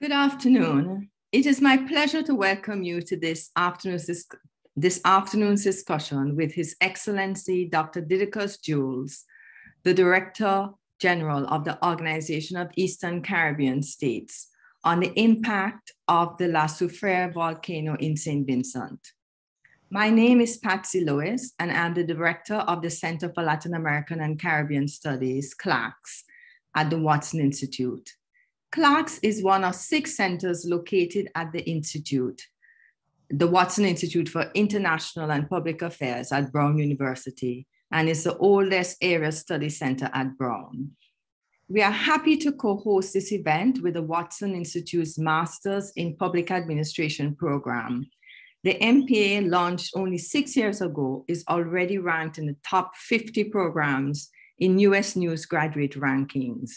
Good afternoon. It is my pleasure to welcome you to this afternoon's, this afternoon's discussion with His Excellency Dr. Didacus Jules, the Director General of the Organization of Eastern Caribbean States, on the impact of the La Soufriere volcano in St. Vincent. My name is Patsy Lewis, and I'm the Director of the Center for Latin American and Caribbean Studies, CLACS, at the Watson Institute. CLACS is one of six centers located at the Institute, the Watson Institute for International and Public Affairs at Brown University, and is the oldest area study center at Brown. We are happy to co-host this event with the Watson Institute's Masters in Public Administration program. The MPA launched only six years ago is already ranked in the top 50 programs in US News graduate rankings.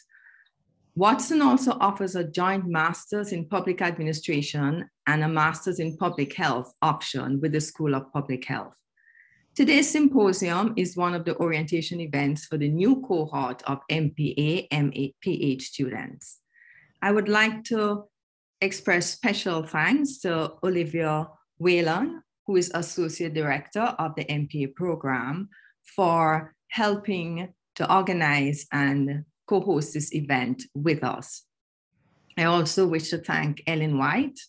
Watson also offers a joint master's in public administration and a master's in public health option with the School of Public Health. Today's symposium is one of the orientation events for the new cohort of MPA, MPH students. I would like to express special thanks to Olivia Whalen, who is Associate Director of the MPA program, for helping to organize and co-host this event with us. I also wish to thank Ellen White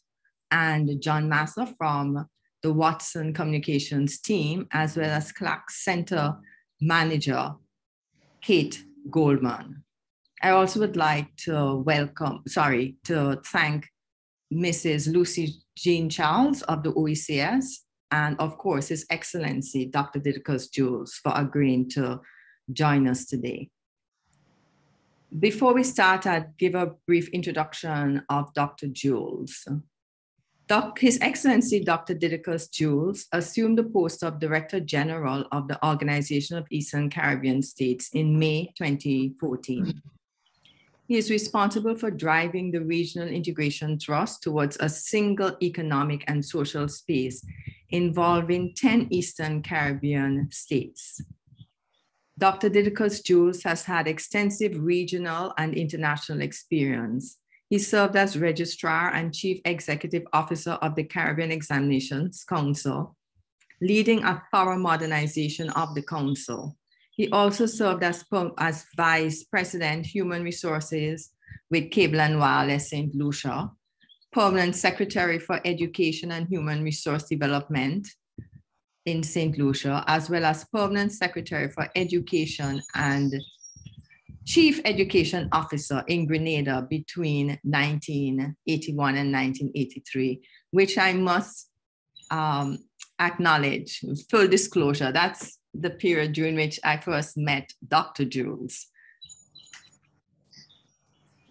and John Massa from the Watson Communications team, as well as CLACS Center Manager, Kate Goldman. I also would like to welcome, sorry, to thank Mrs. Lucy Jean Charles of the OECS, and of course, His Excellency Dr. Didacus Jules for agreeing to join us today. Before we start, I'd give a brief introduction of Dr. Jules. Doc, His Excellency Dr. Didacus Jules assumed the post of Director General of the Organization of Eastern Caribbean States in May 2014. He is responsible for driving the regional integration thrust towards a single economic and social space involving 10 Eastern Caribbean states. Dr. Didacus Jules has had extensive regional and international experience. He served as Registrar and Chief Executive Officer of the Caribbean Examinations Council, leading a thorough modernization of the council. He also served as, as Vice President, Human Resources with Cable and Wireless St. Lucia, Permanent Secretary for Education and Human Resource Development, in St. Lucia, as well as Permanent Secretary for Education and Chief Education Officer in Grenada between 1981 and 1983, which I must um, acknowledge, full disclosure, that's the period during which I first met Dr. Jules.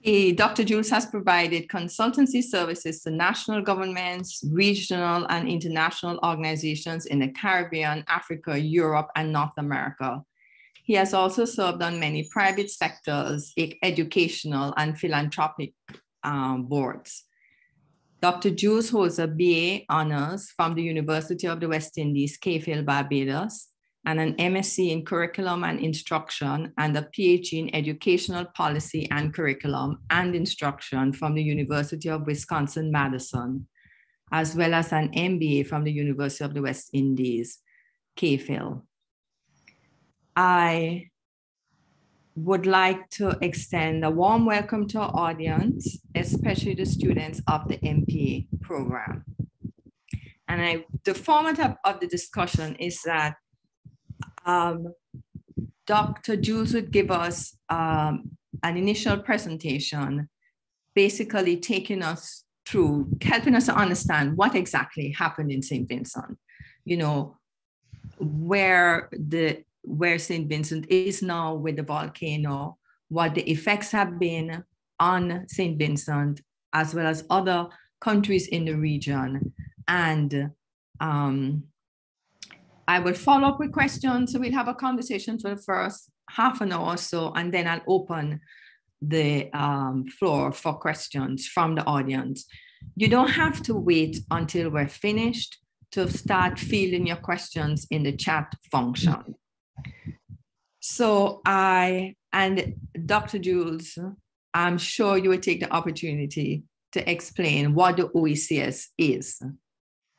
Dr. Jules has provided consultancy services to national governments, regional and international organizations in the Caribbean, Africa, Europe, and North America. He has also served on many private sectors, educational, and philanthropic um, boards. Dr. Jules holds a BA honors from the University of the West Indies, Cave Barbados, and an MSc in Curriculum and Instruction and a PhD in Educational Policy and Curriculum and Instruction from the University of Wisconsin-Madison, as well as an MBA from the University of the West Indies, Cave Hill. I would like to extend a warm welcome to our audience, especially the students of the MPA program. And I, the format of, of the discussion is that um, Dr. Jules would give us um, an initial presentation, basically taking us through, helping us to understand what exactly happened in St. Vincent, you know, where the where St. Vincent is now with the volcano, what the effects have been on St. Vincent, as well as other countries in the region, and um, I will follow up with questions. So we'll have a conversation for the first half an hour or so, and then I'll open the um, floor for questions from the audience. You don't have to wait until we're finished to start fielding your questions in the chat function. So I and Dr. Jules, I'm sure you will take the opportunity to explain what the OECS is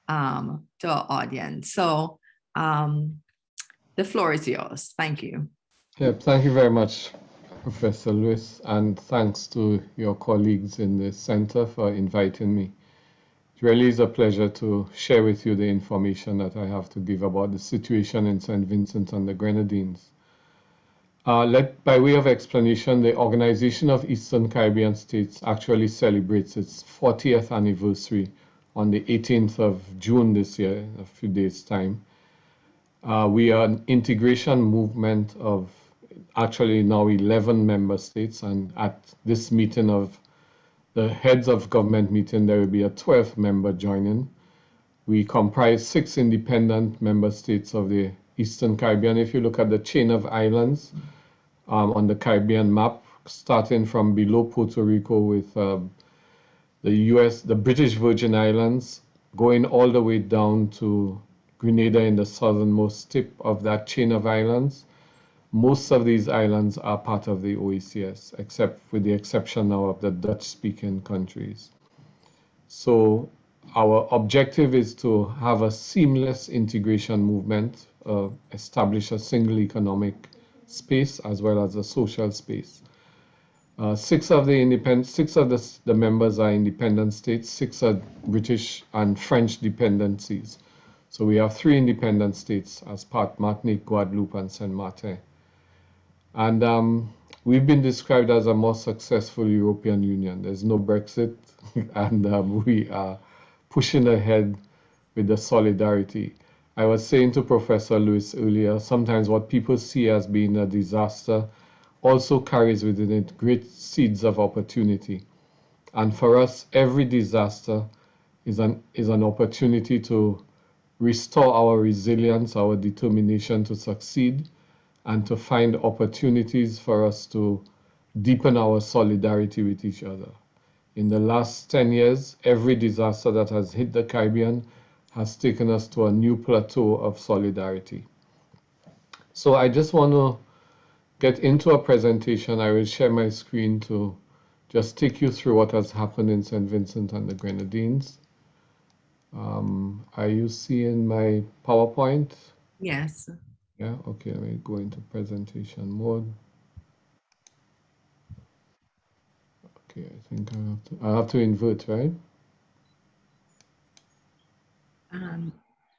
um, to our audience. So um, the floor is yours. Thank you. Yeah, thank you very much, Professor Lewis, and thanks to your colleagues in the center for inviting me. It really is a pleasure to share with you the information that I have to give about the situation in St. Vincent and the Grenadines. Uh, let, by way of explanation, the Organization of Eastern Caribbean States actually celebrates its 40th anniversary on the 18th of June this year, a few days' time. Uh, we are an integration movement of actually now 11 member states, and at this meeting of the heads of government meeting, there will be a 12th member joining. We comprise six independent member states of the Eastern Caribbean. If you look at the chain of islands um, on the Caribbean map, starting from below Puerto Rico with uh, the US, the British Virgin Islands, going all the way down to Grenada in the southernmost tip of that chain of islands. Most of these islands are part of the OECS, except with the exception now of the Dutch-speaking countries. So our objective is to have a seamless integration movement uh, establish a single economic space as well as a social space. Uh, six of the independent, six of the, the members are independent states, six are British and French dependencies. So we have three independent states as part, Martinique, Guadeloupe, and Saint Martin. And um, we've been described as a more successful European Union. There's no Brexit, and um, we are pushing ahead with the solidarity. I was saying to Professor Lewis earlier, sometimes what people see as being a disaster also carries within it great seeds of opportunity. And for us, every disaster is an, is an opportunity to restore our resilience, our determination to succeed, and to find opportunities for us to deepen our solidarity with each other. In the last 10 years, every disaster that has hit the Caribbean has taken us to a new plateau of solidarity. So I just want to get into a presentation. I will share my screen to just take you through what has happened in St. Vincent and the Grenadines. Um, are you seeing my PowerPoint? Yes. Yeah, okay, let me go into presentation mode. Okay, I think I have to, I have to invert, right? Um,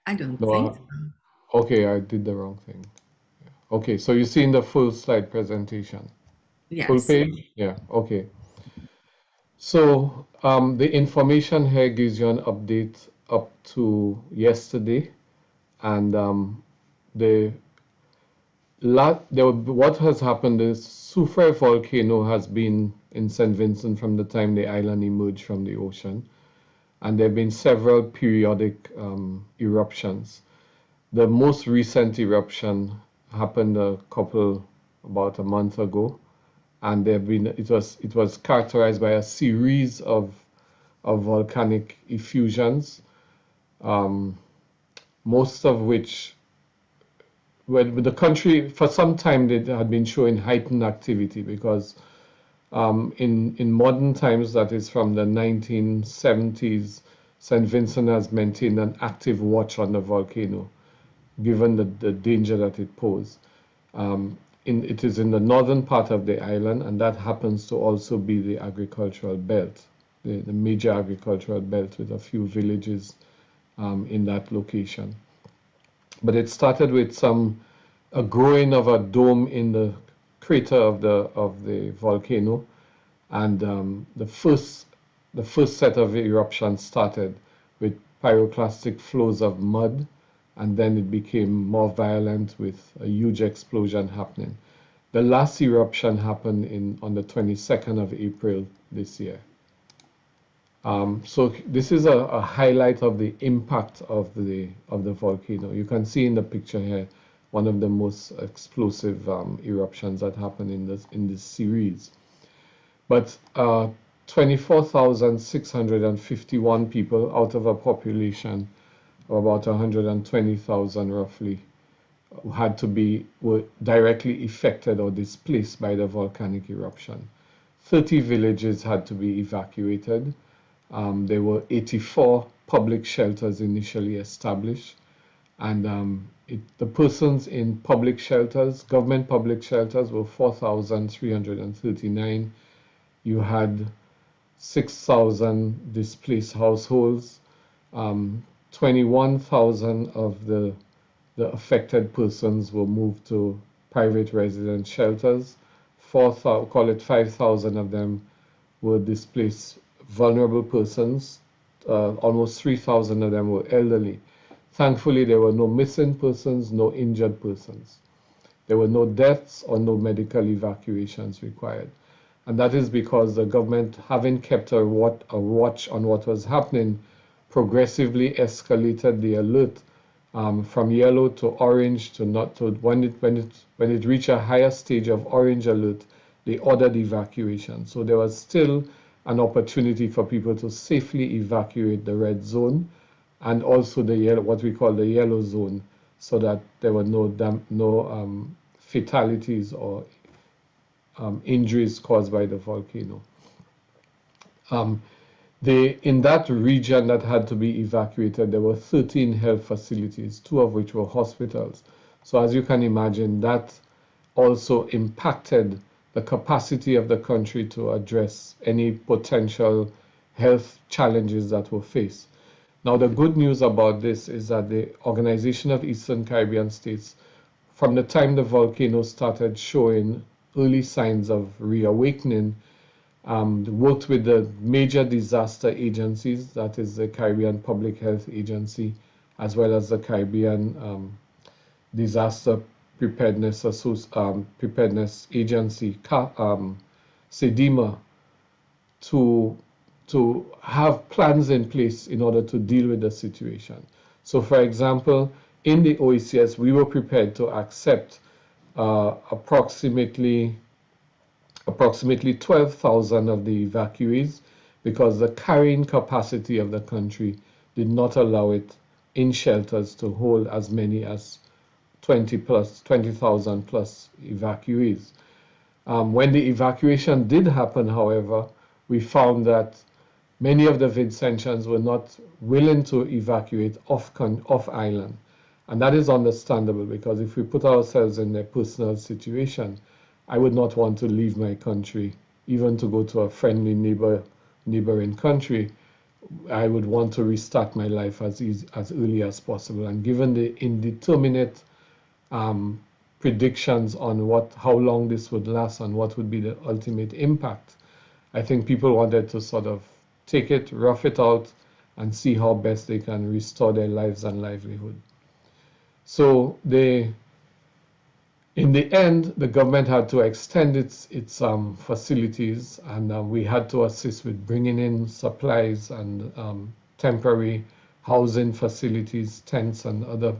I don't no, think so. Okay, I did the wrong thing. Yeah. Okay, so you see in the full slide presentation? Yes. Full page? Yeah, okay. So um, the information here gives you an update up to yesterday. And um, the lot, there, what has happened is Soufrière volcano has been in St. Vincent from the time the island emerged from the ocean. And there have been several periodic um, eruptions. The most recent eruption happened a couple, about a month ago. And there have been, it was, it was characterized by a series of, of volcanic effusions, um, most of which well, the country for some time they had been showing heightened activity because um, in in modern times, that is from the 1970s, St. Vincent has maintained an active watch on the volcano, given the, the danger that it poses. Um, in, it is in the northern part of the island, and that happens to also be the agricultural belt, the, the major agricultural belt with a few villages um, in that location. But it started with some a growing of a dome in the crater of the of the volcano, and um, the first the first set of eruptions started with pyroclastic flows of mud, and then it became more violent with a huge explosion happening. The last eruption happened in on the 22nd of April this year. Um, so this is a, a, highlight of the impact of the of the volcano. You can see in the picture here one of the most explosive um, eruptions that happened in this in this series. But uh, 24,651 people out of a population of about 120,000 roughly had to be were directly affected or displaced by the volcanic eruption. 30 villages had to be evacuated Um, there were 84 public shelters initially established, and um, it, the persons in public shelters, government public shelters, were 4,339. You had 6,000 displaced households. Um, 21,000 of the, the affected persons were moved to private residence shelters. 4, call it 5,000 of them were displaced vulnerable persons. Uh, almost 3,000 of them were elderly. Thankfully, there were no missing persons, no injured persons. There were no deaths or no medical evacuations required. And that is because the government, having kept a, watch on what was happening, progressively escalated the alert um, from yellow to orange to not to when it when it when it reached a higher stage of orange alert, they ordered evacuation. So there was still an opportunity for people to safely evacuate the red zone and also the yellow, what we call the yellow zone, so that there were no no um, fatalities or um, injuries caused by the volcano. Um, they, in that region that had to be evacuated, there were 13 health facilities, two of which were hospitals. So as you can imagine, that also impacted the capacity of the country to address any potential health challenges that were faced. Now, the good news about this is that the Organization of Eastern Caribbean States, from the time the volcano started showing early signs of reawakening, um, worked with the major disaster agencies, that is the Caribbean Public Health Agency, as well as the Caribbean um, Disaster Preparedness, um, Preparedness Agency, um, CDEMA, to, to have plans in place in order to deal with the situation. So, for example, in the OECS, we were prepared to accept uh, approximately approximately 12,000 of the evacuees because the carrying capacity of the country did not allow it in shelters to hold as many as 20 plus 20,000 plus evacuees. Um, when the evacuation did happen, however, we found that many of the Vincentians were not willing to evacuate off, off island. And that is understandable because if we put ourselves in their personal situation, I would not want to leave my country, even to go to a friendly neighbor, neighboring country. I would want to restart my life as easy, as early as possible. And given the indeterminate um, predictions on what how long this would last and what would be the ultimate impact, I think people wanted to sort of take it, rough it out, and see how best they can restore their lives and livelihood. So they in the end, the government had to extend its its um, facilities, and uh, we had to assist with bringing in supplies and um, temporary housing facilities, tents, and other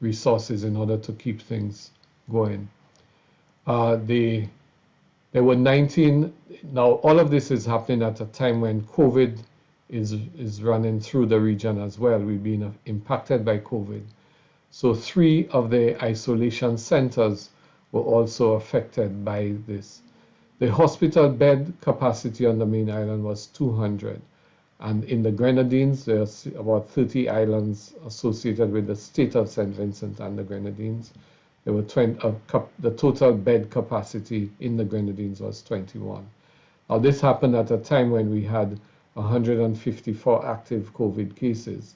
resources in order to keep things going. Uh, the there were 19. Now all of this is happening at a time when COVID is is running through the region as well. We've been impacted by COVID. So three of the isolation centers were also affected by this. The hospital bed capacity on the main island was 200. And in the Grenadines, there are about 30 islands associated with the state of St. Vincent and the Grenadines. There were 20, uh, the total bed capacity in the Grenadines was 21. Now, this happened at a time when we had 154 active COVID cases.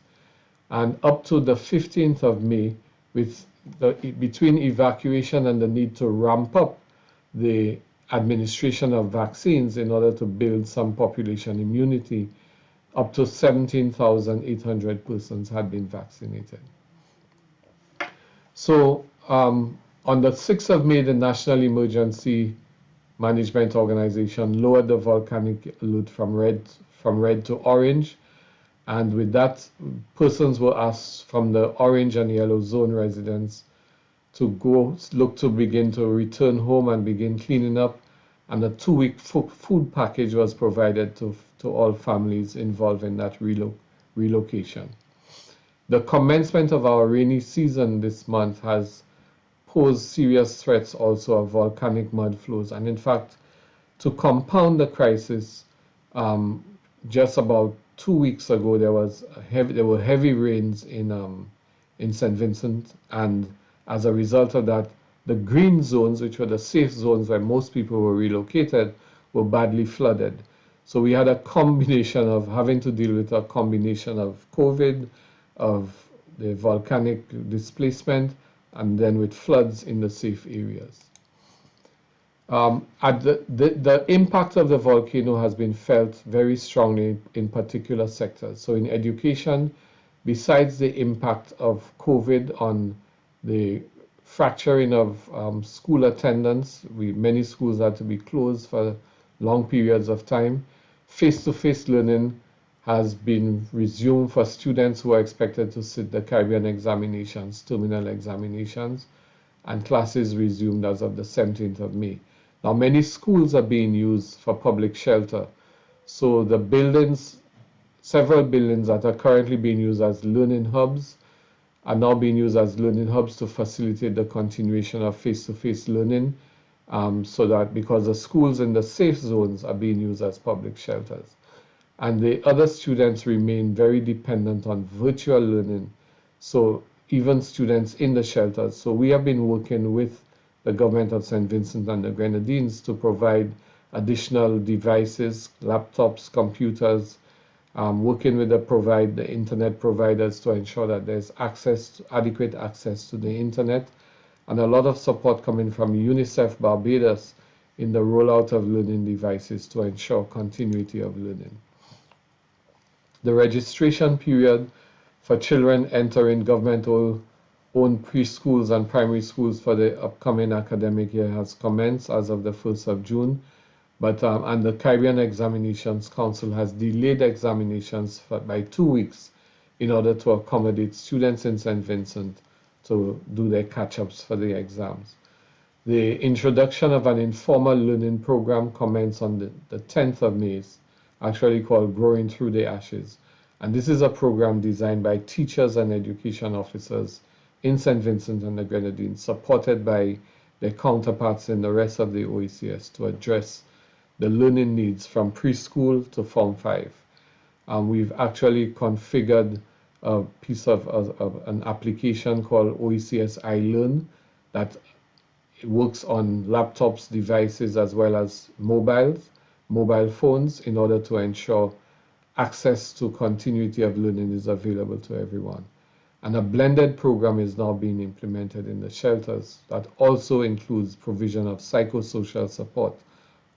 And up to the 15th of May, with the, between evacuation and the need to ramp up the administration of vaccines in order to build some population immunity, up to 17,800 persons had been vaccinated. So um, on the 6th of May, the National Emergency Management Organization lowered the volcanic alert from red, from red to orange and with that, persons were asked from the orange and yellow zone residents to go look to begin to return home and begin cleaning up. And a two week food package was provided to, to all families involved in that relo relocation. The commencement of our rainy season this month has posed serious threats also of volcanic mud flows. And in fact, to compound the crisis, um, just about two weeks ago there was heavy, there were heavy rains in um, in St. Vincent, and as a result of that, the green zones, which were the safe zones where most people were relocated, were badly flooded. So we had a combination of having to deal with a combination of COVID, of the volcanic displacement, and then with floods in the safe areas. Um, the, the, the, impact of the volcano has been felt very strongly in particular sectors. So in education, besides the impact of COVID on the fracturing of um, school attendance, we, many schools had to be closed for long periods of time. Face-to-face learning has been resumed for students who are expected to sit the Caribbean examinations, terminal examinations, and classes resumed as of the 17th of May. Now, many schools are being used for public shelter. So the buildings, several buildings that are currently being used as learning hubs are now being used as learning hubs to facilitate the continuation of face-to-face -face learning um, so that because the schools in the safe zones are being used as public shelters. And the other students remain very dependent on virtual learning. So even students in the shelters. So we have been working with the government of St. Vincent and the Grenadines to provide additional devices, laptops, computers, um, working with the provide the internet providers to ensure that there's access, adequate access to the internet, and a lot of support coming from UNICEF Barbados in the rollout of learning devices to ensure continuity of learning. The registration period for children entering governmental-owned preschools and primary schools for the upcoming academic year has commenced as of the 1st of June. But um, and the Caribbean Examinations Council has delayed examinations for, by two weeks in order to accommodate students in St. Vincent to do their catch-ups for the exams. The introduction of an informal learning program commenced on the, the 10th of May, actually called Growing Through the Ashes. And this is a program designed by teachers and education officers in St. Vincent and the Grenadines, supported by their counterparts in the rest of the OECS to address the learning needs from preschool to Form 5. And we've actually configured a piece of, of, of an application called OECS iLearn that works on laptops, devices, as well as mobiles, mobile phones, in order to ensure access to continuity of learning is available to everyone. And a blended program is now being implemented in the shelters that also includes provision of psychosocial support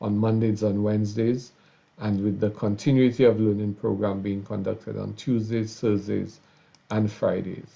on Mondays and Wednesdays, and with the continuity of learning program being conducted on Tuesdays, Thursdays, and Fridays.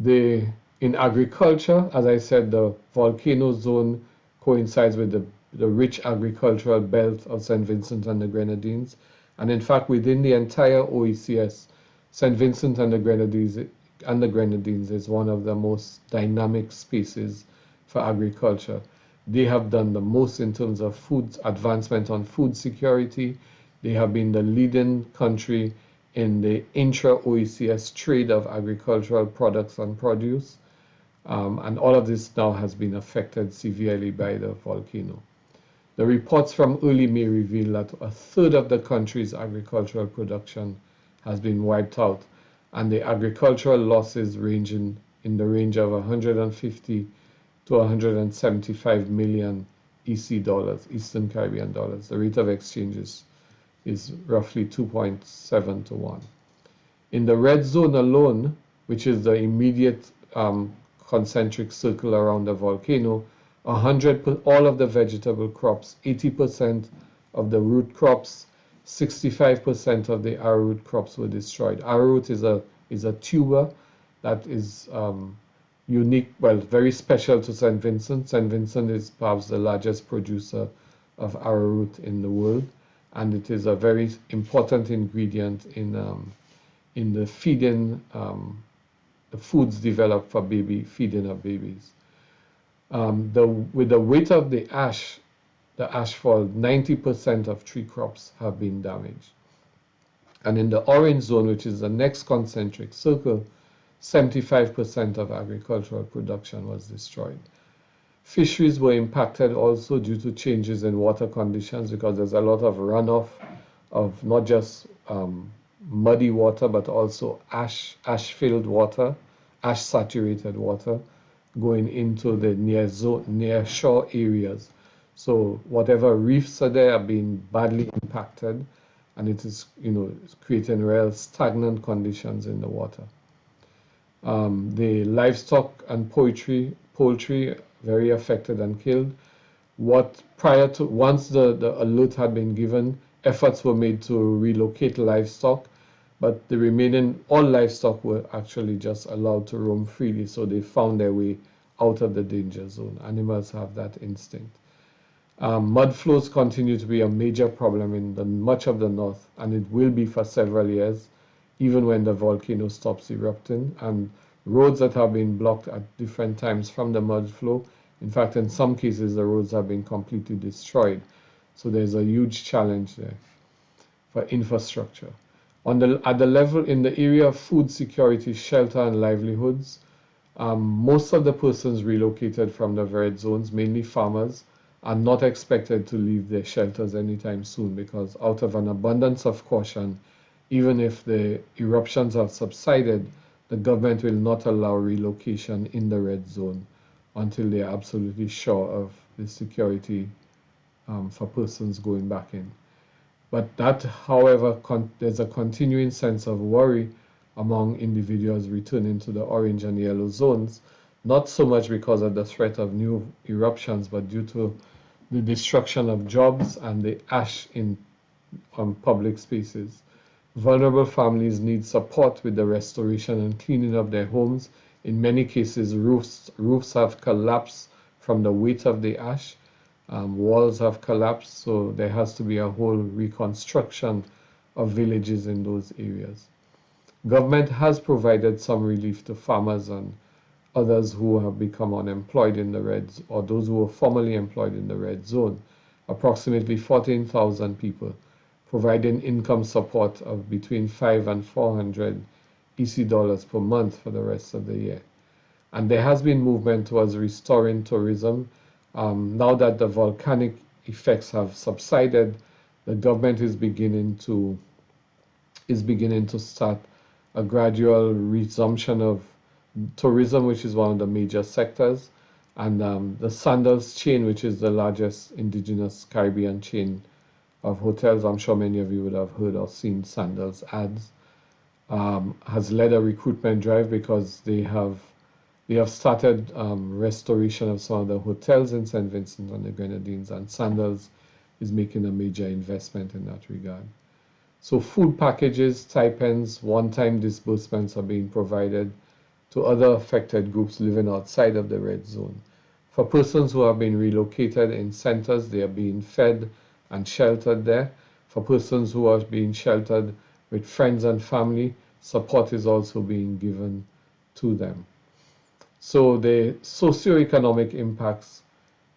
The, in agriculture, as I said, the volcano zone coincides with the, the rich agricultural belt of St. Vincent and the Grenadines. And in fact, within the entire OECS, St. Vincent and the Grenadines, and the Grenadines is one of the most dynamic spaces for agriculture. They have done the most in terms of food advancement on food security. They have been the leading country in the intra-OECS trade of agricultural products and produce. Um, and all of this now has been affected severely by the volcano. The reports from early May reveal that a third of the country's agricultural production has been wiped out, and the agricultural losses ranging in the range of 150 to 175 million EC dollars, Eastern Caribbean dollars. The rate of exchange is, is roughly 2.7 to 1. In the red zone alone, which is the immediate um, concentric circle around the volcano, 100 all of the vegetable crops, 80% of the root crops, 65% of the arrowroot crops were destroyed. Arrowroot is a is a tuber that is um, unique, well, very special to St. Vincent. St. Vincent is perhaps the largest producer of arrowroot in the world, and it is a very important ingredient in um, in the feeding um, the foods developed for baby feeding of babies. Um, the with the weight of the ash the ashfall, 90% of tree crops have been damaged. And in the orange zone, which is the next concentric circle, 75% of agricultural production was destroyed. Fisheries were impacted also due to changes in water conditions because there's a lot of runoff of not just um, muddy water, but also ash, ash-filled water, ash-saturated water going into the near, zone, near shore areas. So whatever reefs are there are being badly impacted and it is, you know, creating real stagnant conditions in the water. Um, the livestock and poultry, poultry very affected and killed. What prior to, once the, the alert had been given, efforts were made to relocate livestock, but the remaining, all livestock were actually just allowed to roam freely, so they found their way out of the danger zone. Animals have that instinct. Um, mud flows continue to be a major problem in the, much of the north, and it will be for several years, even when the volcano stops erupting. And roads that have been blocked at different times from the mud flow, in fact, in some cases, the roads have been completely destroyed. So there's a huge challenge there for infrastructure. On the, at the level in the area of food security, shelter, and livelihoods, um, most of the persons relocated from the red zones, mainly farmers, are not expected to leave their shelters anytime soon because out of an abundance of caution, even if the eruptions have subsided, the government will not allow relocation in the red zone until they are absolutely sure of the security um, for persons going back in. But that, however, there's a continuing sense of worry among individuals returning to the orange and yellow zones, not so much because of the threat of new eruptions, but due to the destruction of jobs and the ash in um, public spaces. Vulnerable families need support with the restoration and cleaning of their homes. In many cases, roofs, roofs have collapsed from the weight of the ash. Um, walls have collapsed, so there has to be a whole reconstruction of villages in those areas. Government has provided some relief to farmers and others who have become unemployed in the red or those who were formerly employed in the red zone. Approximately 14,000 people providing income support of between 5 and 400 EC dollars per month for the rest of the year. And there has been movement towards restoring tourism. Um, now that the volcanic effects have subsided, the government is beginning to is beginning to start a gradual resumption of tourism, which is one of the major sectors, and um, the Sandals chain, which is the largest indigenous Caribbean chain of hotels. I'm sure many of you would have heard or seen Sandals ads. Um, has led a recruitment drive because they have they have started um, restoration of some of the hotels in St. Vincent and the Grenadines, and Sandals is making a major investment in that regard. So food packages, stipends, one-time disbursements are being provided to other affected groups living outside of the red zone. For persons who have been relocated in centers, they are being fed and sheltered there. For persons who are being sheltered with friends and family, support is also being given to them. So the socioeconomic impacts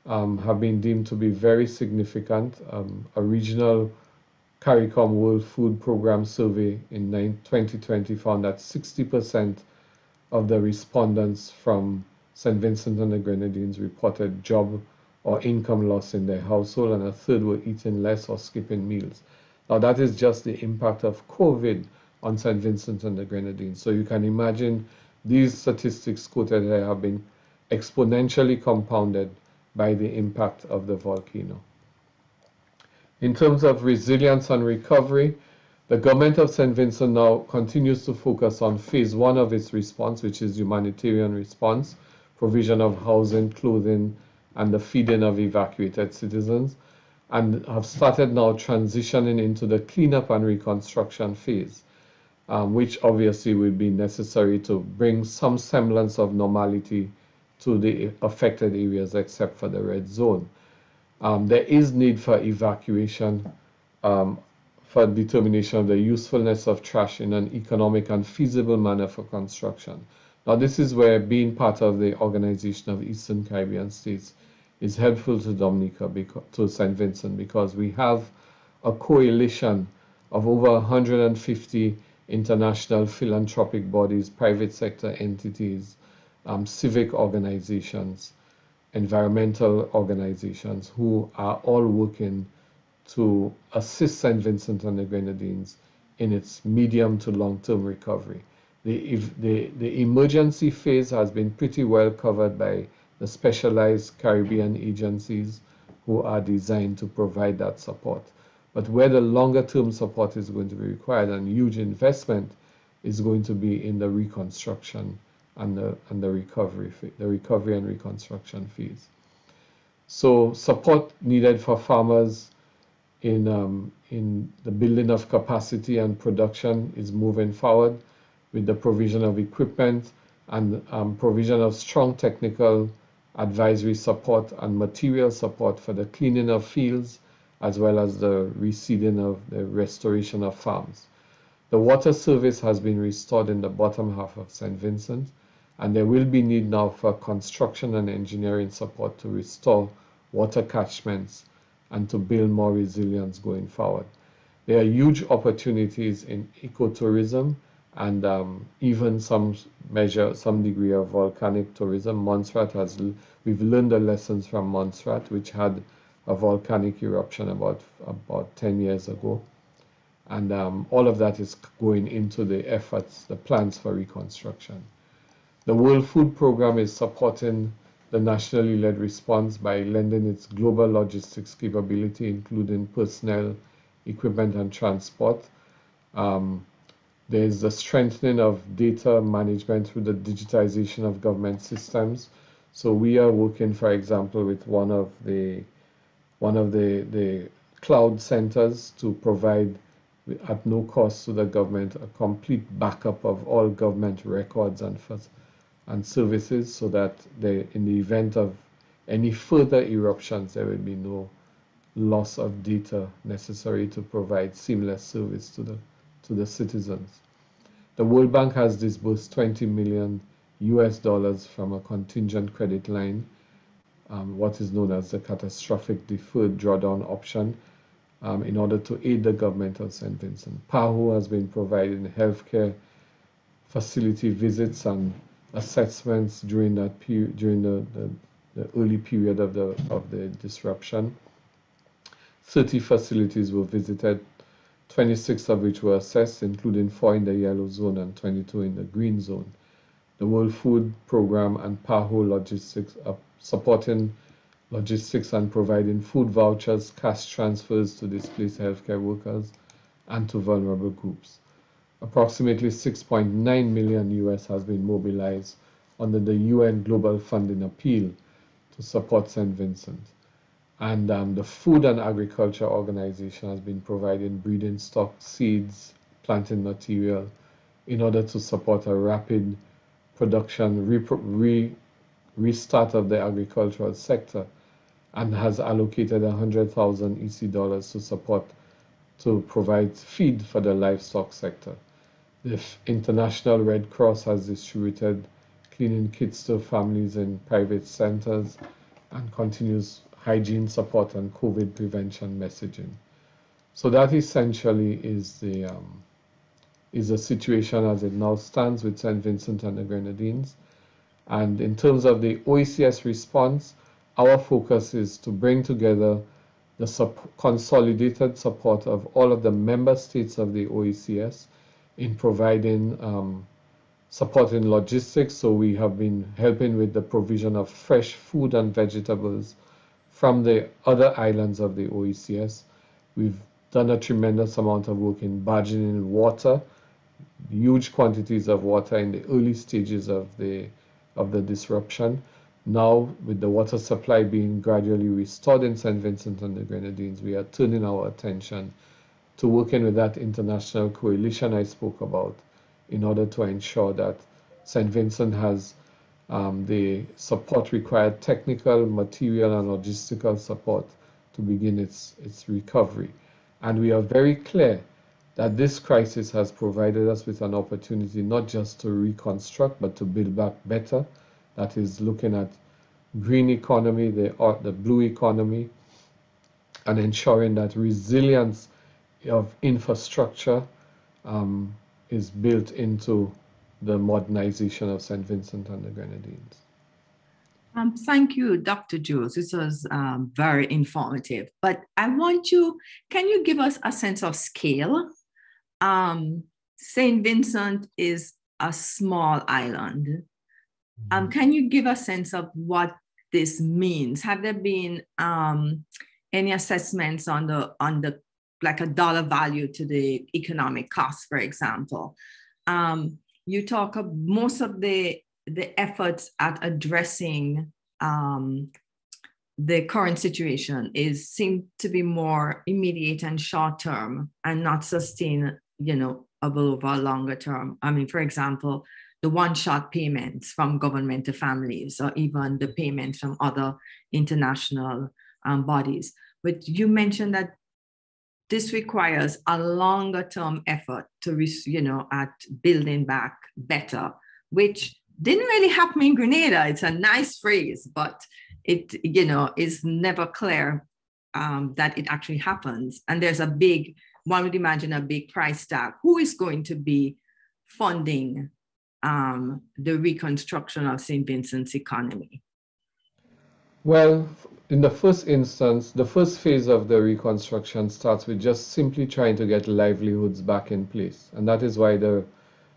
um, have been deemed to be very significant. Um, a regional CARICOM World Food Program survey in 2020 found that 60% of the respondents from St. Vincent and the Grenadines reported job or income loss in their household, and a third were eating less or skipping meals. Now, that is just the impact of COVID on St. Vincent and the Grenadines. So you can imagine these statistics quoted have been exponentially compounded by the impact of the volcano. In terms of resilience and recovery, the government of St. Vincent now continues to focus on phase one of its response, which is humanitarian response, provision of housing, clothing, and the feeding of evacuated citizens, and have started now transitioning into the cleanup and reconstruction phase, um, which obviously will be necessary to bring some semblance of normality to the affected areas except for the red zone um, there is need for evacuation um, for determination of the usefulness of trash in an economic and feasible manner for construction. Now, this is where being part of the Organization of Eastern Caribbean States is helpful to Dominica, because, to St. Vincent, because we have a coalition of over 150 international philanthropic bodies, private sector entities, um, civic organizations, environmental organizations who are all working to assist St. Vincent and the Grenadines in its medium to long-term recovery. The, the, the emergency phase has been pretty well covered by the specialized Caribbean agencies who are designed to provide that support. But where the longer term support is going to be required and huge investment is going to be in the reconstruction and the, and the recovery, the recovery and reconstruction phase. So support needed for farmers in, um, in the building of capacity and production is moving forward with the provision of equipment and um, provision of strong technical advisory support and material support for the cleaning of fields as well as the reseeding of the restoration of farms. The water service has been restored in the bottom half of St. Vincent and there will be need now for construction and engineering support to restore water catchments and to build more resilience going forward. There are huge opportunities in ecotourism and um, even some measure, some degree of volcanic tourism. Montserrat has, we've learned the lessons from Montserrat, which had a volcanic eruption about about 10 years ago. And um, all of that is going into the efforts, the plans for reconstruction. The World Food Programme is supporting the nationally led response by lending its global logistics capability, including personnel, equipment, and transport. Um, there's the strengthening of data management through the digitization of government systems. So we are working, for example, with one of the one of the, the cloud centers to provide at no cost to the government a complete backup of all government records and and services so that they, in the event of any further eruptions, there will be no loss of data necessary to provide seamless service to the, to the citizens. The World Bank has disbursed 20 million US dollars from a contingent credit line, um, what is known as the catastrophic deferred drawdown option, um, in order to aid the government of St. Vincent. PAHO has been providing healthcare facility visits and assessments during that period, during the, the, the, early period of the of the disruption. 30 facilities were visited, 26 of which were assessed, including four in the yellow zone and 22 in the green zone. The World Food Programme and PAHO Logistics are supporting logistics and providing food vouchers, cash transfers to displaced healthcare workers and to vulnerable groups approximately 6.9 million US has been mobilized under the UN Global Funding Appeal to support St. Vincent. And um, the Food and Agriculture Organization has been providing breeding stock, seeds, planting material in order to support a rapid production re, re restart of the agricultural sector and has allocated 100,000 EC dollars to support to provide feed for the livestock sector. The International Red Cross has distributed cleaning kits to families in private centers and continues hygiene support and COVID prevention messaging. So that essentially is the um, is the situation as it now stands with St. Vincent and the Grenadines. And in terms of the OECS response, our focus is to bring together the sup consolidated support of all of the member states of the OECS in providing um, support in logistics. So we have been helping with the provision of fresh food and vegetables from the other islands of the OECS. We've done a tremendous amount of work in in water, huge quantities of water in the early stages of the of the disruption. Now, with the water supply being gradually restored in St. Vincent and the Grenadines, we are turning our attention to working with that international coalition I spoke about in order to ensure that St. Vincent has um, the support required, technical, material, and logistical support to begin its, its recovery. And we are very clear that this crisis has provided us with an opportunity not just to reconstruct, but to build back better. That is looking at green economy, the, the blue economy, and ensuring that resilience of infrastructure um, is built into the modernization of St. Vincent and the Grenadines. Um, thank you, Dr. Jules. This was um, very informative. But I want you, can you give us a sense of scale? Um, St. Vincent is a small island. Um, mm-hmm. can you give a sense of what this means? Have there been um, any assessments on the on the like a dollar value to the economic cost, for example? Um, you talk of most of the the efforts at addressing um, the current situation is seem to be more immediate and short term and not sustain you know over a longer term i mean for example the one shot payments from government to families or even the payments from other international um, bodies but you mentioned that this requires a longer term effort to you know at building back better which didn't really happen in Grenada. It's a nice phrase, but it, you know, is never clear um, that it actually happens. And there's a big, one would imagine a big price tag. Who is going to be funding um, the reconstruction of St. Vincent's economy? Well, in the first instance, the first phase of the reconstruction starts with just simply trying to get livelihoods back in place. And that is why the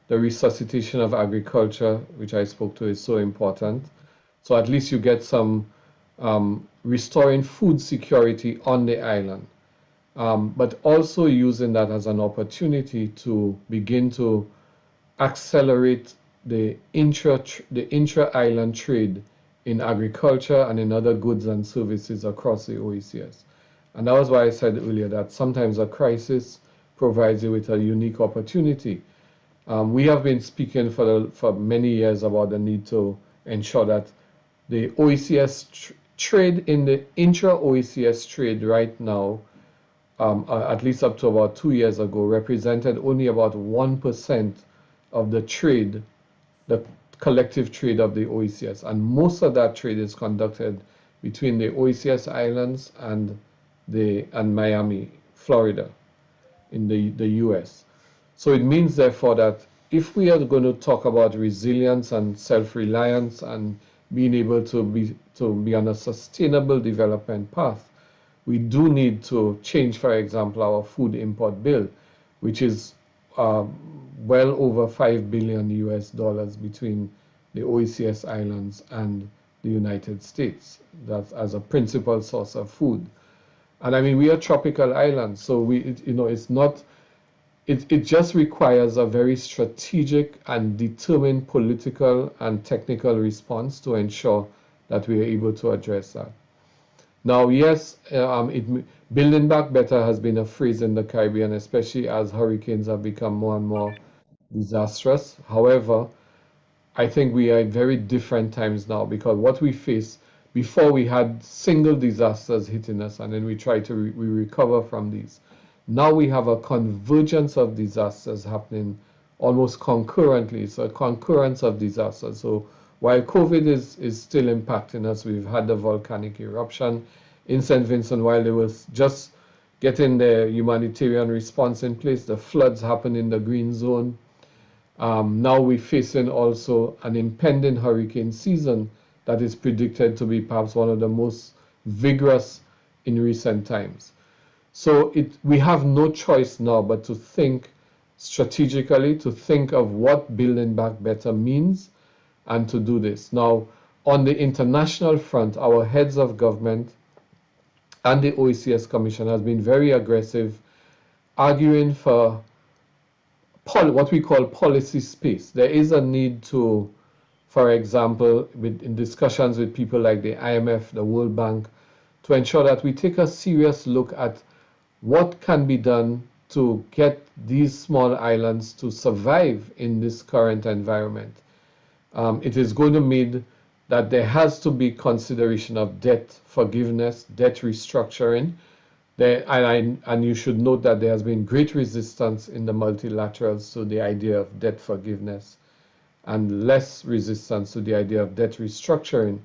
the resuscitation of agriculture, which I spoke to, is so important. So at least you get some um, restoring food security on the island, um, but also using that as an opportunity to begin to accelerate the intra the intra island trade in agriculture and in other goods and services across the OECS. And that was why I said earlier that sometimes a crisis provides you with a unique opportunity um, we have been speaking for, the, for many years about the need to ensure that the OECS tr trade in the intra-OECS trade right now, um, at least up to about two years ago, represented only about 1% of the trade, the collective trade of the OECS. And most of that trade is conducted between the OECS islands and, the, and Miami, Florida, in the, the US. So it means, therefore, that if we are going to talk about resilience and self-reliance and being able to be to be on a sustainable development path, we do need to change, for example, our food import bill, which is uh, well over five billion US dollars between the OECS islands and the United States. That's as a principal source of food. And I mean, we are tropical islands, so we, it, you know, it's not it, it just requires a very strategic and determined political and technical response to ensure that we are able to address that. Now, yes, um, it, building back better has been a phrase in the Caribbean, especially as hurricanes have become more and more disastrous. However, I think we are in very different times now because what we face before we had single disasters hitting us and then we try to re we recover from these. Now we have a convergence of disasters happening almost concurrently. So a concurrence of disasters. So while COVID is, is still impacting us, we've had the volcanic eruption in St. Vincent while they was just getting the humanitarian response in place. The floods happened in the green zone. Um, now we're facing also an impending hurricane season that is predicted to be perhaps one of the most vigorous in recent times. So it, we have no choice now but to think strategically, to think of what building back better means, and to do this. Now, on the international front, our heads of government and the OECS Commission has been very aggressive, arguing for what we call policy space. There is a need to, for example, with, in discussions with people like the IMF, the World Bank, to ensure that we take a serious look at what can be done to get these small islands to survive in this current environment. Um, it is going to mean that there has to be consideration of debt forgiveness, debt restructuring. There, and, I, and you should note that there has been great resistance in the multilaterals to the idea of debt forgiveness and less resistance to the idea of debt restructuring.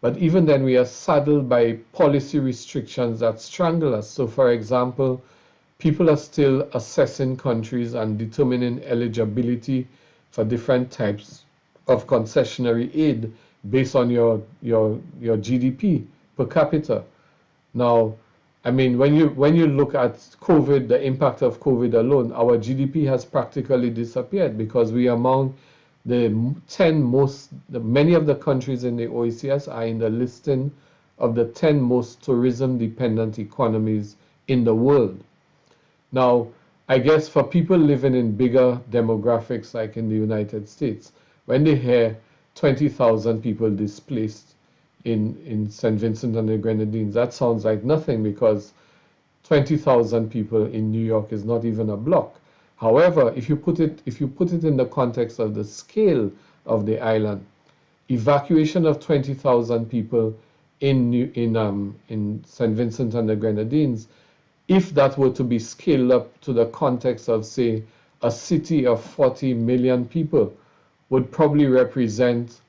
But even then, we are saddled by policy restrictions that strangle us. So, for example, people are still assessing countries and determining eligibility for different types of concessionary aid based on your your your GDP per capita. Now, I mean, when you when you look at COVID, the impact of COVID alone, our GDP has practically disappeared because we are among the 10 most, the, many of the countries in the OECS are in the listing of the 10 most tourism dependent economies in the world. Now, I guess for people living in bigger demographics like in the United States, when they hear 20,000 people displaced in, in St. Vincent and the Grenadines, that sounds like nothing because 20,000 people in New York is not even a block. However, if you put it if you put it in the context of the scale of the island, evacuation of 20,000 people in in um, in St. Vincent and the Grenadines, if that were to be scaled up to the context of say a city of 40 million people, would probably represent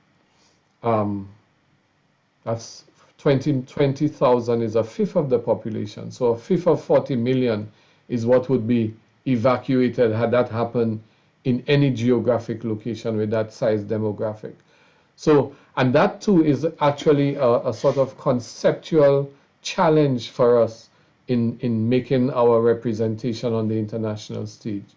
um, that's 20 20,000 is a fifth of the population. So a fifth of 40 million is what would be evacuated had that happened in any geographic location with that size demographic. So, and that too is actually a, a, sort of conceptual challenge for us in, in making our representation on the international stage.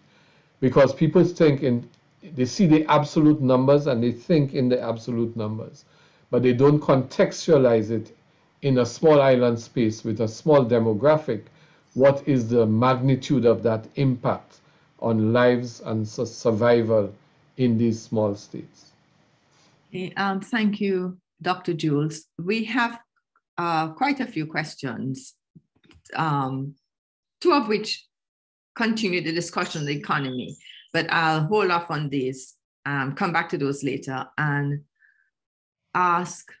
Because people think in, they see the absolute numbers and they think in the absolute numbers, but they don't contextualize it in a small island space with a small demographic what is the magnitude of that impact on lives and survival in these small states? Um, thank you, Dr. Jules. We have uh, quite a few questions, um, two of which continue the discussion on the economy, but I'll hold off on these, um, come back to those later, and ask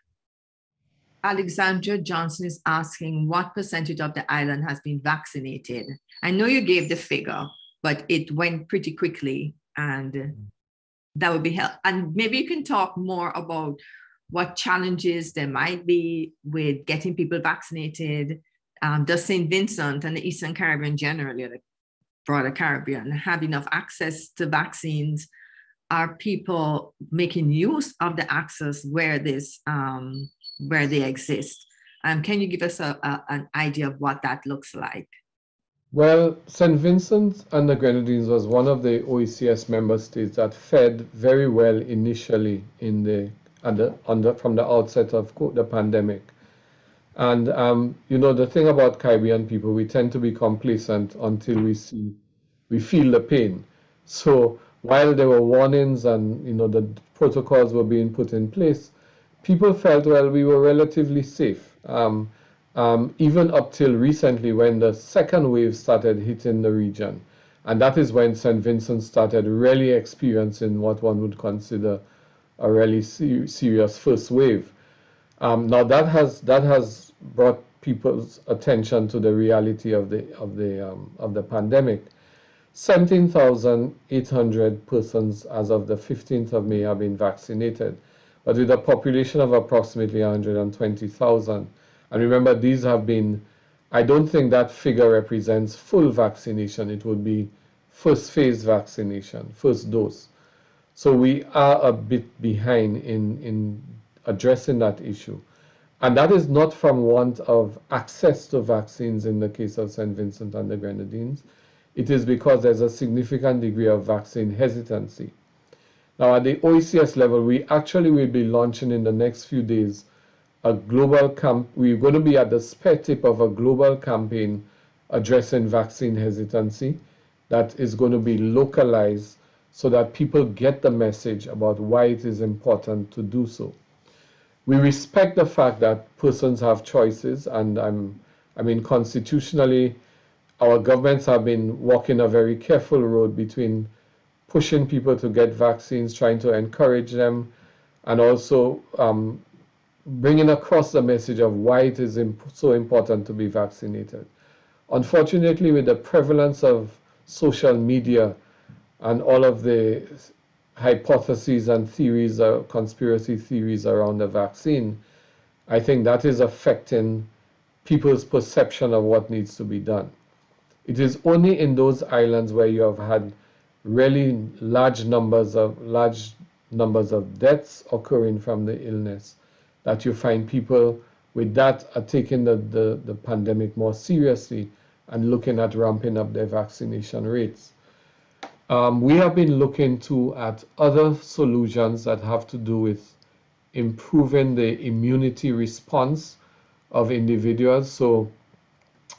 Alexandra Johnson is asking what percentage of the island has been vaccinated. I know you gave the figure, but it went pretty quickly and that would be help. And maybe you can talk more about what challenges there might be with getting people vaccinated. Um, does St. Vincent and the Eastern Caribbean generally, broader Caribbean, have enough access to vaccines? Are people making use of the access where this um, where they exist. Um, can you give us a, a, an idea of what that looks like? Well, St. Vincent and the Grenadines was one of the OECS member states that fed very well initially in the, under, under, from the outset of the pandemic. And um, you know the thing about Caribbean people, we tend to be complacent until we see, we feel the pain. So while there were warnings and you know the protocols were being put in place, people felt, well, we were relatively safe. Um, um, even up till recently when the second wave started hitting the region. And that is when St. Vincent started really experiencing what one would consider a really ser serious first wave. Um, now that has that has brought people's attention to the reality of the of the um, of the pandemic. 17,800 persons as of the 15th of May have been vaccinated but with a population of approximately 120,000. And remember, these have been, I don't think that figure represents full vaccination. It would be first phase vaccination, first dose. So we are a bit behind in, in addressing that issue. And that is not from want of access to vaccines in the case of St. Vincent and the Grenadines. It is because there's a significant degree of vaccine hesitancy. Now at the OECS level, we actually will be launching in the next few days a global camp. We're going to be at the spare tip of a global campaign addressing vaccine hesitancy that is going to be localized so that people get the message about why it is important to do so. We respect the fact that persons have choices, and I'm, I mean, constitutionally, our governments have been walking a very careful road between pushing people to get vaccines, trying to encourage them, and also um, bringing across the message of why it is imp so important to be vaccinated. Unfortunately, with the prevalence of social media and all of the hypotheses and theories, uh, conspiracy theories around the vaccine, I think that is affecting people's perception of what needs to be done. It is only in those islands where you have had really large numbers of large numbers of deaths occurring from the illness, that you find people with that are taking the, the, the pandemic more seriously and looking at ramping up their vaccination rates. Um, we have been looking to at other solutions that have to do with improving the immunity response of individuals. So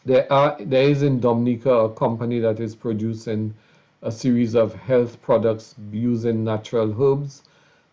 there are there is in Dominica a company that is producing a series of health products using natural herbs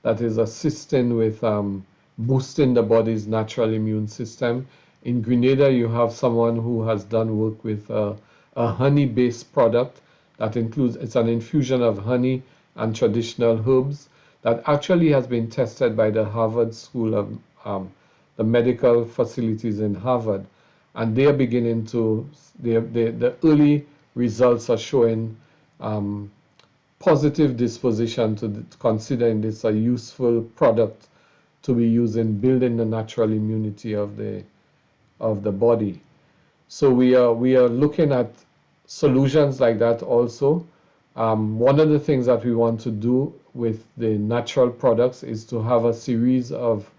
that is assisting with um, boosting the body's natural immune system. In Grenada, you have someone who has done work with a honey-based product that includes it's an infusion of honey and traditional herbs that actually has been tested by the Harvard School of um, the medical facilities in Harvard, and they are beginning to they, they, the early results are showing um, positive disposition to, to considering this a useful product to be used in building the natural immunity of the of the body. So we are we are looking at solutions like that also. Um, one of the things that we want to do with the natural products is to have a series of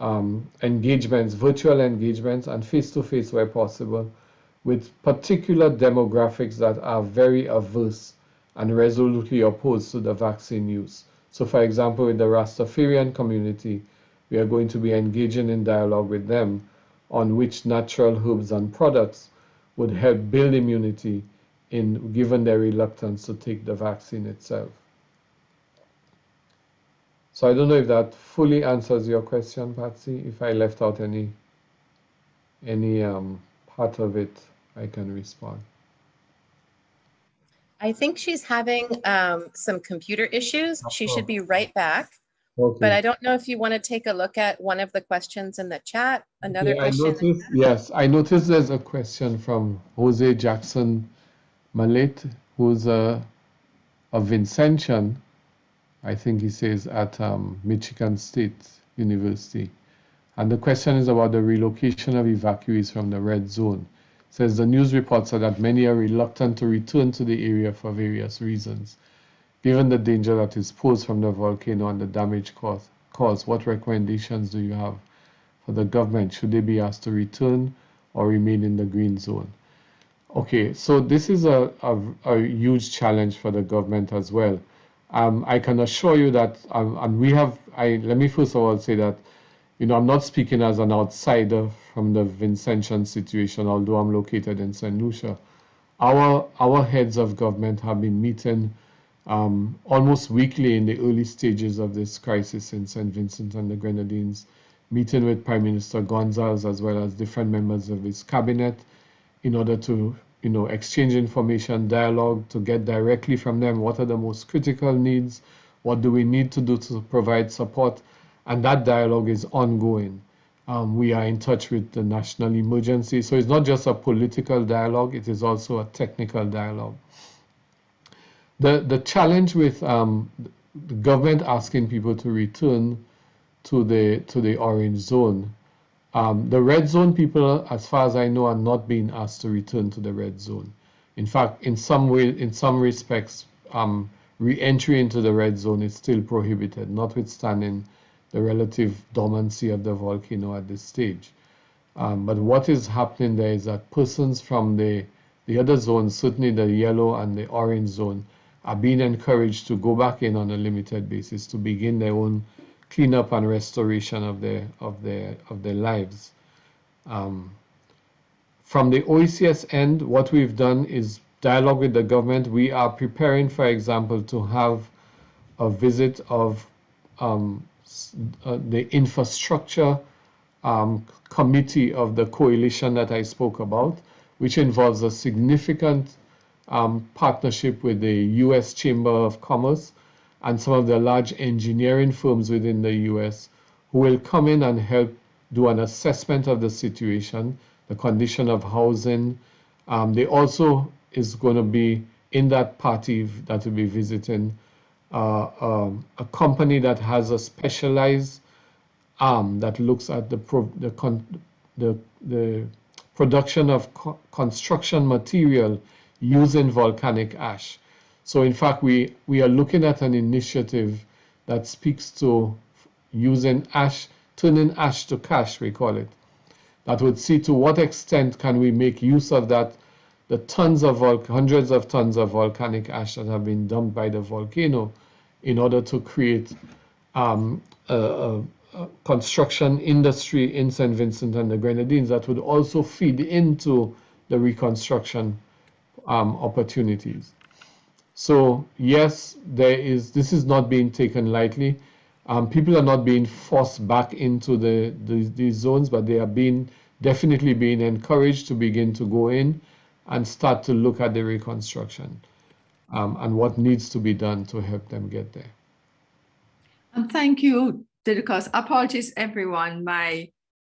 um, engagements, virtual engagements, and face to face where possible with particular demographics that are very averse and resolutely opposed to the vaccine use. So, for example, with the Rastafarian community, we are going to be engaging in dialogue with them on which natural herbs and products would help build immunity in given their reluctance to take the vaccine itself. So I don't know if that fully answers your question, Patsy. If I left out any any um, part of it, I can respond. I think she's having um, some computer issues. She should be right back. Okay. But I don't know if you want to take a look at one of the questions in the chat. Another I question. noticed, yes, I noticed there's a question from Jose Jackson Malet, who's a, a Vincentian, I think he says, at um, Michigan State University. And the question is about the relocation of evacuees from the red zone. says the news reports are that many are reluctant to return to the area for various reasons. Given the danger that is posed from the volcano and the damage caused, caused, what recommendations do you have for the government? Should they be asked to return or remain in the green zone? Okay, so this is a, a, a huge challenge for the government as well. Um, I can assure you that, um, and we have, I, let me first of all say that, you know, I'm not speaking as an outsider from the Vincentian situation, although I'm located in St. Lucia. Our, our heads of government have been meeting um, almost weekly in the early stages of this crisis in St. Vincent and the Grenadines, meeting with Prime Minister Gonsalves as well as different members of his cabinet in order to you know, exchange information, dialogue, to get directly from them what are the most critical needs, what do we need to do to provide support, and that dialogue is ongoing. Um, we are in touch with the national emergency, so it's not just a political dialogue; it is also a technical dialogue. The the challenge with um, the government asking people to return to the to the orange zone um, the red zone people, as far as I know, are not being asked to return to the red zone. In fact, in some way, in some respects, um, re-entry into the red zone is still prohibited, notwithstanding the relative dormancy of the volcano at this stage. Um, but what is happening there is that persons from the the other zones, certainly the yellow and the orange zone, are being encouraged to go back in on a limited basis to begin their own cleanup and restoration of their of their of their lives. Um, from the OECS end, what we've done is dialogue with the government. We are preparing, for example, to have a visit of um, uh, the infrastructure um, committee of the coalition that I spoke about, which involves a significant um, partnership with the U.S. Chamber of Commerce and some of the large engineering firms within the US who will come in and help do an assessment of the situation, the condition of housing. Um, they also is going to be in that party that will be visiting uh, um, a company that has a specialized arm that looks at the the, the, the production of co construction material using volcanic ash. So in fact, we, we are looking at an initiative that speaks to using ash, turning ash to cash, we call it. That would see to what extent can we make use of that, the tons of hundreds of tons of volcanic ash that have been dumped by the volcano in order to create um, a, a, a construction industry in St. Vincent and the Grenadines that would also feed into the reconstruction um, opportunities. So yes, there is. This is not being taken lightly. Um, people are not being forced back into the, the, these zones, but they are being definitely being encouraged to begin to go in and start to look at the reconstruction um, and what needs to be done to help them get there. And thank you, Didacus. Apologies, everyone. My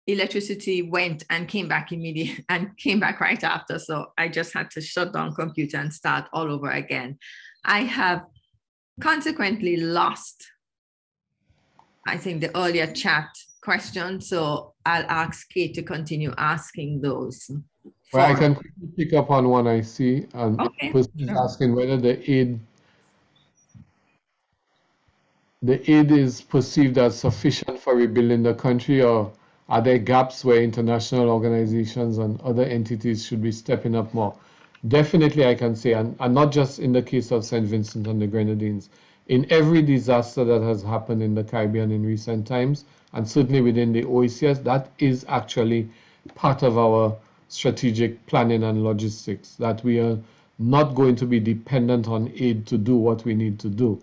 electricity went and came back immediately and came back right after. So I just had to shut down computer and start all over again. I have consequently lost, I think, the earlier chat question. So I'll ask Kate to continue asking those. Well, I can pick up on one I see. And okay. person is sure. asking whether the aid the aid is perceived as sufficient for rebuilding the country or are there gaps where international organizations and other entities should be stepping up more? Definitely, I can say, and, and not just in the case of St. Vincent and the Grenadines. In every disaster that has happened in the Caribbean in recent times, and certainly within the OECS, that is actually part of our strategic planning and logistics, that we are not going to be dependent on aid to do what we need to do.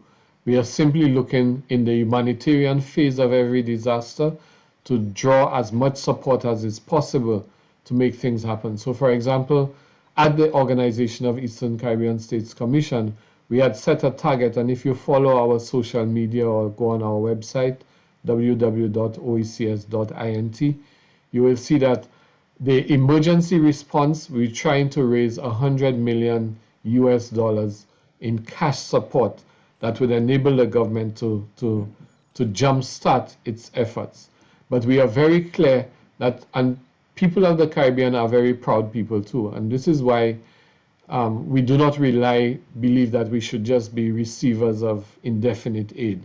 We are simply looking in the humanitarian phase of every disaster to draw as much support as is possible to make things happen. So, for example, at the Organization of Eastern Caribbean States Commission, we had set a target, and if you follow our social media or go on our website, www.oecs.int, you will see that the emergency response, we're trying to raise 100 million US dollars in cash support that would enable the government to, to, to jumpstart its efforts. But we are very clear that, and people of the Caribbean are very proud people too. And this is why um, we do not rely, believe that we should just be receivers of indefinite aid.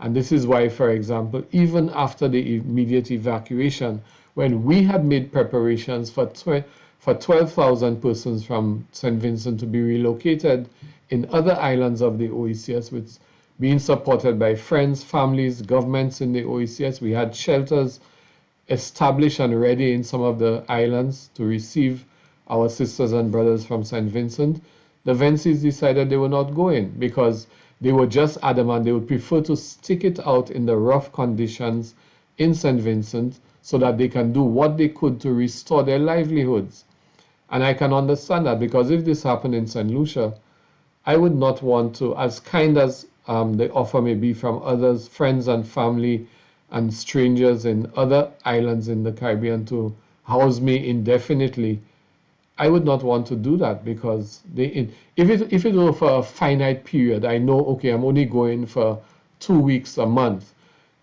And this is why, for example, even after the immediate evacuation, when we had made preparations for, tw for 12,000 persons from St. Vincent to be relocated in other islands of the OECS, which being supported by friends, families, governments in the OECS. We had shelters established and ready in some of the islands to receive our sisters and brothers from St. Vincent. The Vences decided they were not going because they were just adamant they would prefer to stick it out in the rough conditions in St. Vincent so that they can do what they could to restore their livelihoods. And I can understand that because if this happened in St. Lucia, I would not want to, as kind as um, the offer may be from others, friends and family and strangers in other islands in the Caribbean to house me indefinitely. I would not want to do that because they, if it if it were for a finite period, I know okay, I'm only going for two weeks a month,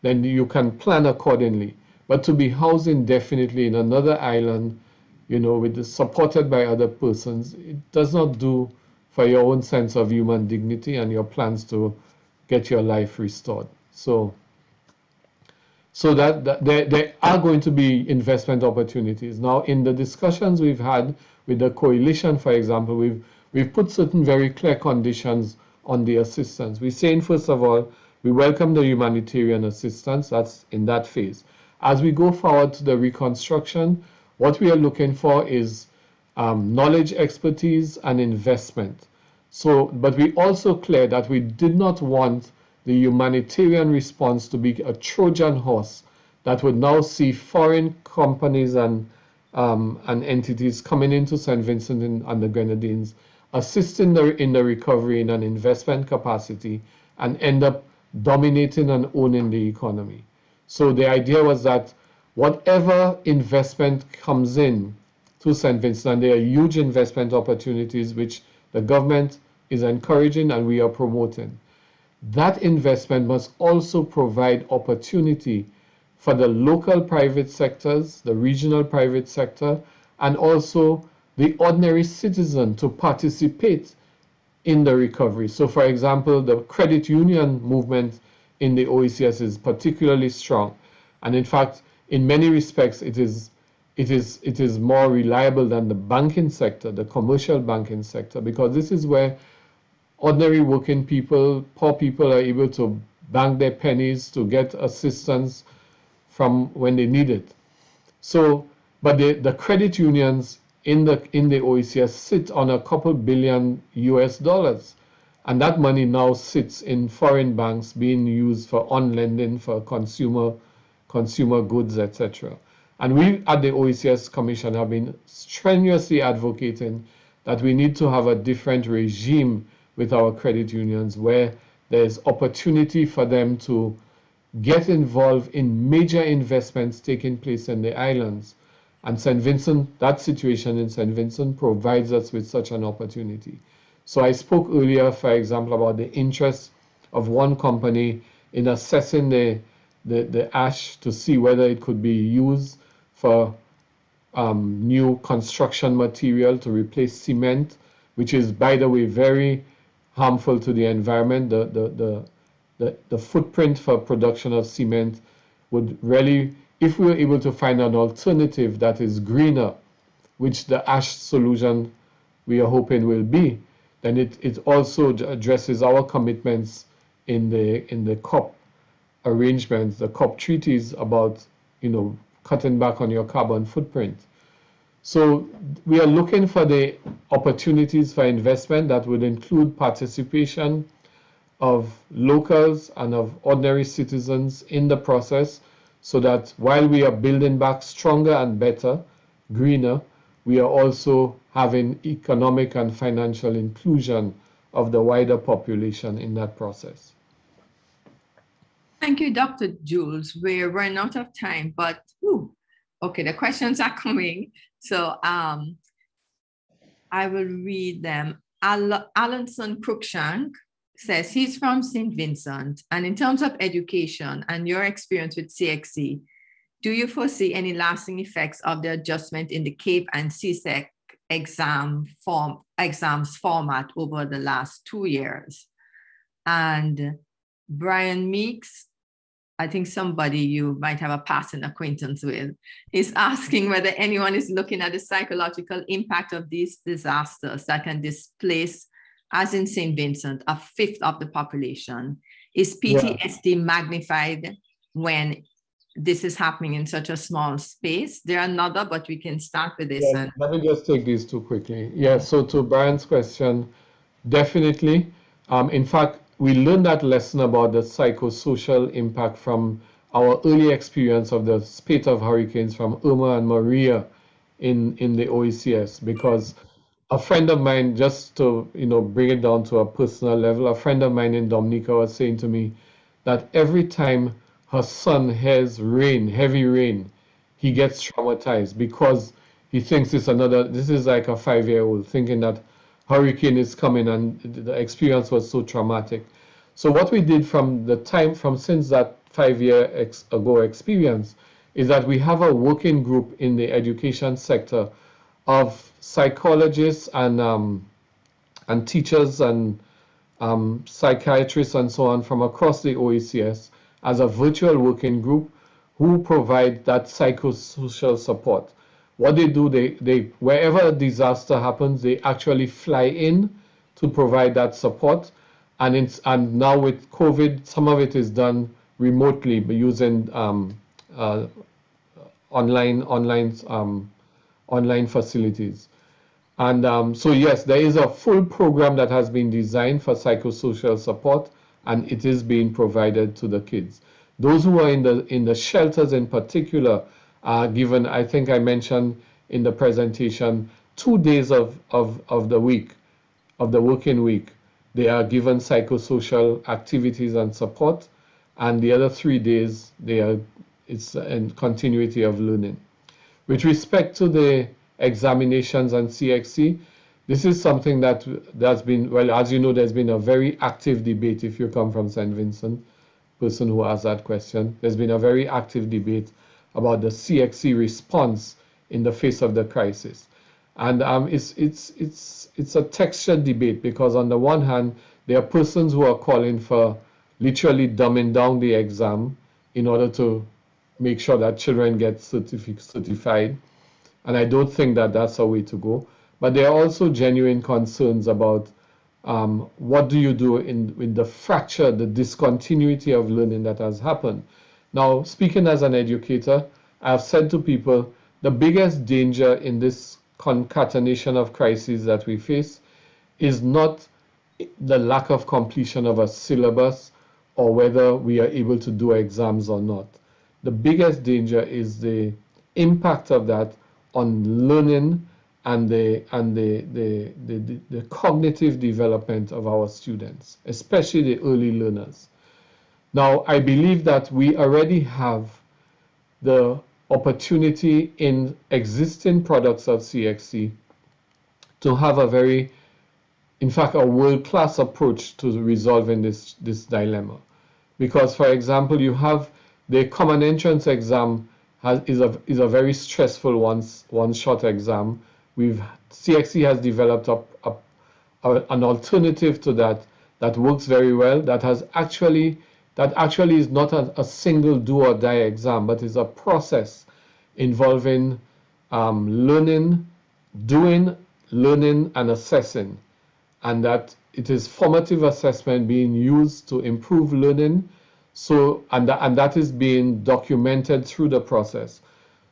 then you can plan accordingly. But to be housed indefinitely in another island, you know, with supported by other persons, it does not do for your own sense of human dignity and your plans to get your life restored. So, so that, that there, there are going to be investment opportunities. Now, in the discussions we've had with the coalition, for example, we've we've put certain very clear conditions on the assistance. We're saying, first of all, we welcome the humanitarian assistance. That's in that phase. As we go forward to the reconstruction, what we are looking for is um, knowledge, expertise, and investment. So, but we also clear that we did not want the humanitarian response to be a Trojan horse that would now see foreign companies and um, and entities coming into St. Vincent and, the Grenadines, assisting the, in the recovery in an investment capacity, and end up dominating and owning the economy. So the idea was that whatever investment comes in to St. Vincent, and there are huge investment opportunities which the government is encouraging and we are promoting. That investment must also provide opportunity for the local private sectors, the regional private sector, and also the ordinary citizen to participate in the recovery. So, for example, the credit union movement in the OECS is particularly strong. And in fact, in many respects, it is it is it is more reliable than the banking sector, the commercial banking sector, because this is where ordinary working people, poor people are able to bank their pennies to get assistance from when they need it. So, but the, the credit unions in the in the OECS sit on a couple billion US dollars. And that money now sits in foreign banks being used for on lending for consumer consumer goods, etc. And we at the OECS Commission have been strenuously advocating that we need to have a different regime with our credit unions where there's opportunity for them to get involved in major investments taking place in the islands. And St. Vincent, that situation in St. Vincent provides us with such an opportunity. So I spoke earlier, for example, about the interest of one company in assessing the, the, the ash to see whether it could be used for um, new construction material to replace cement, which is, by the way, very harmful to the environment. The, the, the, the, the footprint for production of cement would really, if we were able to find an alternative that is greener, which the ash solution we are hoping will be, then it, it also addresses our commitments in the in the COP arrangements, the COP treaties about you know cutting back on your carbon footprint. So we are looking for the opportunities for investment that would include participation of locals and of ordinary citizens in the process so that while we are building back stronger and better, greener, we are also having economic and financial inclusion of the wider population in that process. Thank you, Dr. Jules. We're running out of time, but whew, okay, the questions are coming. So um, I will read them. Al- Alanson Cruikshank says he's from St. Vincent. And in terms of education and your experience with CXC, do you foresee any lasting effects of the adjustment in the CAPE and CSEC exam form exams format over the last two years? And Brian Meeks, I think somebody you might have a passing acquaintance with, is asking whether anyone is looking at the psychological impact of these disasters that can displace, as in St. Vincent, a fifth of the population. Is PTSD yeah. magnified when this is happening in such a small space. There are another, but we can start with this. Yeah, and... Let me just take these two quickly. Yeah, so to Brian's question, definitely. Um, in fact, we learned that lesson about the psychosocial impact from our early experience of the spate of hurricanes from Irma and Maria in, in the OECS because a friend of mine, just to you know bring it down to a personal level, a friend of mine in Dominica was saying to me that every time her son has rain, heavy rain, he gets traumatized because he thinks it's another, this is like a five year old thinking that hurricane is coming and the experience was so traumatic. So what we did from the time, from since that five year ex ago experience, is that we have a working group in the education sector of psychologists and um, and teachers and um, psychiatrists and so on from across the OECS as a virtual working group who provide that psychosocial support. What they do, they, they wherever a disaster happens, they actually fly in to provide that support. And it's and now with COVID, some of it is done remotely using um, uh, online online um, online facilities. And um, so yes, there is a full program that has been designed for psychosocial support and it is being provided to the kids. Those who are in the in the shelters in particular are given, I think I mentioned in the presentation, two days of, of, of the week, of the working week. They are given psychosocial activities and support, and the other three days they are it's in continuity of learning. With respect to the examinations and CXC, this is something that that's been well as you know there's been a very active debate if you come from st vincent person who asked that question there's been a very active debate about the cxc response in the face of the crisis and um, it's it's it's it's a textured debate because on the one hand there are persons who are calling for literally dumbing down the exam in order to make sure that children get certific- certified. And I don't think that that's a way to go. But there are also genuine concerns about um, what do you do in with the fracture, the discontinuity of learning that has happened. Now, speaking as an educator, I've said to people the biggest danger in this concatenation of crises that we face is not the lack of completion of a syllabus or whether we are able to do exams or not. The biggest danger is the impact of that on learning and the and the the, the, the, the cognitive development of our students, especially the early learners. Now, I believe that we already have the opportunity in existing products of CXC to have a very, in fact, a world-class approach to resolving this, this dilemma. Because, for example, you have the common entrance exam has, is, a, is a very stressful one, one-shot exam. We've, CXC has developed a, a, a, an alternative to that that works very well, that has actually that actually is not a, a single do or die exam, but is a process involving um, learning, doing, learning, and assessing. And that it is formative assessment being used to improve learning. So, and, that, and that is being documented through the process.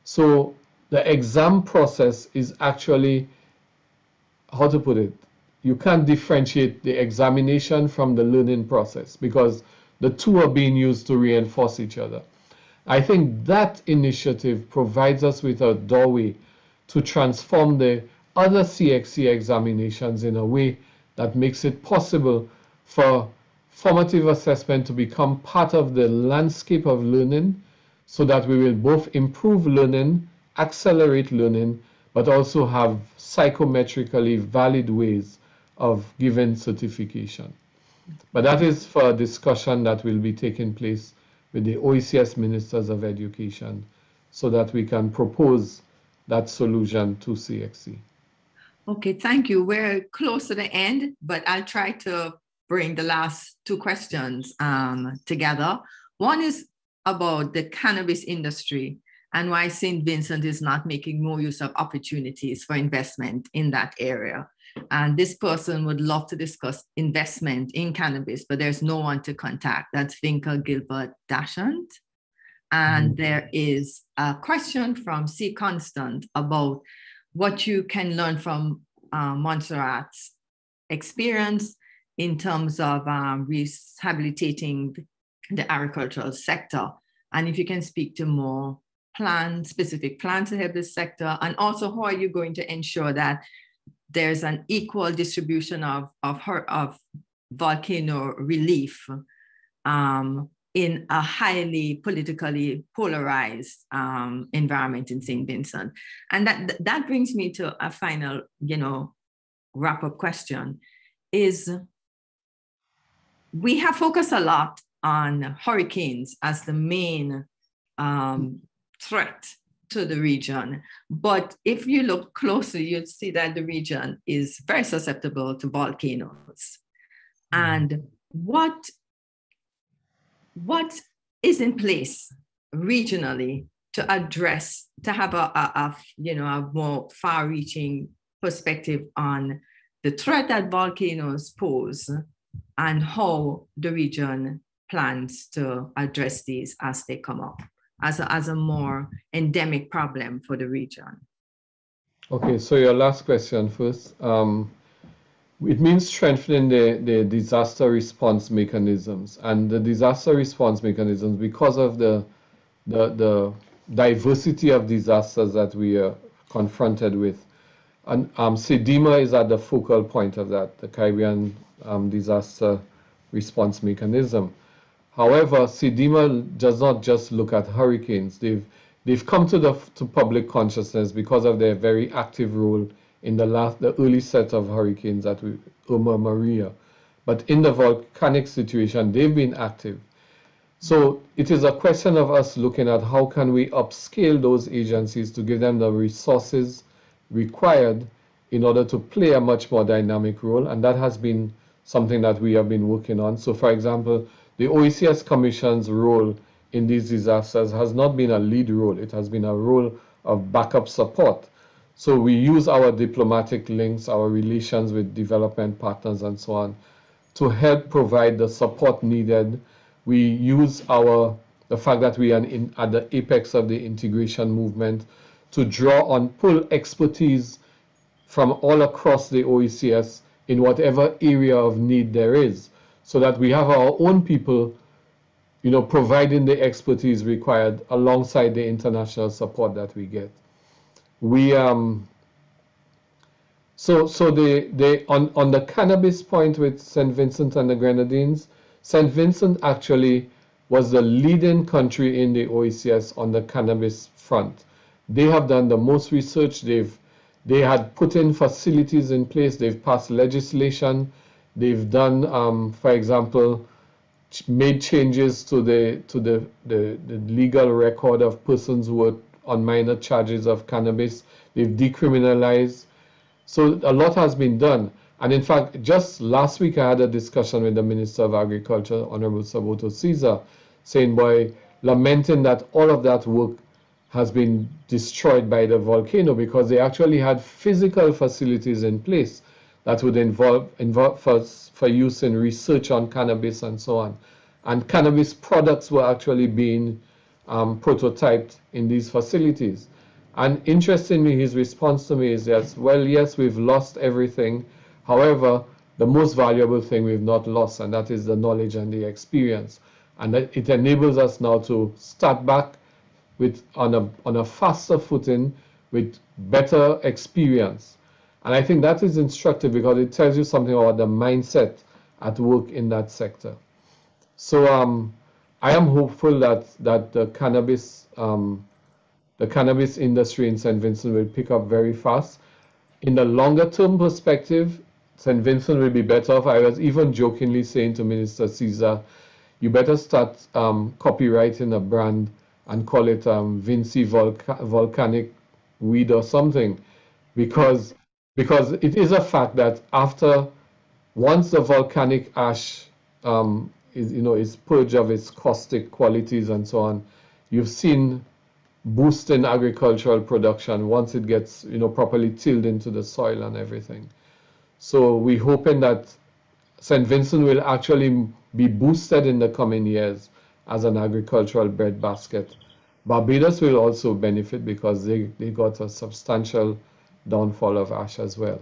So the exam process is actually, how to put it, you can't differentiate the examination from the learning process because the two are being used to reinforce each other. I think that initiative provides us with a doorway to transform the other CXC examinations in a way that makes it possible for formative assessment to become part of the landscape of learning so that we will both improve learning, accelerate learning, but also have psychometrically valid ways of giving certification. But that is for a discussion that will be taking place with the OECS Ministers of Education so that we can propose that solution to CXC. Okay, thank you. We're close to the end, but I'll try to bring the last two questions um, together. One is about the cannabis industry and why St. Vincent is not making more use of opportunities for investment in that area. And this person would love to discuss investment in cannabis, but there's no one to contact. That's Vinka Gilbert Dashant. And mm-hmm. there is a question from C. Constant about what you can learn from uh, Montserrat's experience in terms of um, rehabilitating the agricultural sector. And if you can speak to more plan, specific plans to help this sector, and also how are you going to ensure that there's an equal distribution of, of, her, of volcano relief um, in a highly politically polarized um, environment in St. Vincent. And that, that brings me to a final, you know, wrap up question is we have focused a lot on hurricanes as the main um, threat to the region. But if you look closely, you'd see that the region is very susceptible to volcanoes. Mm-hmm. And what, what is in place regionally to address, to have a, a, a you know, a more far-reaching perspective on the threat that volcanoes pose and how the region plans to address these as they come up as a, as a more endemic problem for the region. Okay, so your last question first. Um, it means strengthening the, the disaster response mechanisms and the disaster response mechanisms because of the, the, the diversity of disasters that we are confronted with. And um, CDEMA is at the focal point of that, the Caribbean um, disaster response mechanism. However, CDEMA does not just look at hurricanes. They've they've come to the to public consciousness because of their very active role in the last the early set of hurricanes that Irma Maria. But in the volcanic situation, they've been active. So it is a question of us looking at how can we upscale those agencies to give them the resources required in order to play a much more dynamic role. And that has been something that we have been working on. So for example, the OECS Commission's role in these disasters has not been a lead role, it has been a role of backup support. So we use our diplomatic links, our relations with development partners, and so on to help provide the support needed. We use our the fact that we are in, at the apex of the integration movement to draw on pull expertise from all across the OECS in whatever area of need there is so that we have our own people you know providing the expertise required alongside the international support that we get we um so so the the on on the cannabis point with St. Vincent and the Grenadines St. Vincent actually was the leading country in the OECS on the cannabis front they have done the most research they've they had put in facilities in place they've passed legislation they've done um, for example made changes to the to the, the, the legal record of persons who were on minor charges of cannabis. They've decriminalized. So a lot has been done. And in fact just last week i had a discussion with the minister of agriculture honorable saboto caesar saying by lamenting that all of that work has been destroyed by the volcano because they actually had physical facilities in place that would involve, involve for, for use in research on cannabis and so on. And cannabis products were actually being um, prototyped in these facilities. And interestingly, his response to me is yes, well, yes, we've lost everything. However, the most valuable thing we've not lost, and that is the knowledge and the experience. And it enables us now to start back with on a on a faster footing with better experience. And I think that is instructive because it tells you something about the mindset at work in that sector. So um, I am hopeful that that the cannabis um, the cannabis industry in St. Vincent will pick up very fast. In the longer term perspective, St. Vincent will be better off. I was even jokingly saying to Minister Caesar, you better start um, copywriting a brand and call it um, Vincy volca volcanic weed or something, because because it is a fact that after once the volcanic ash um, is you know is purged of its caustic qualities and so on, you've seen boost in agricultural production once it gets you know properly tilled into the soil and everything. So we're hoping that St. Vincent will actually be boosted in the coming years as an agricultural breadbasket. Barbados will also benefit because they, they got a substantial downfall of ash as well.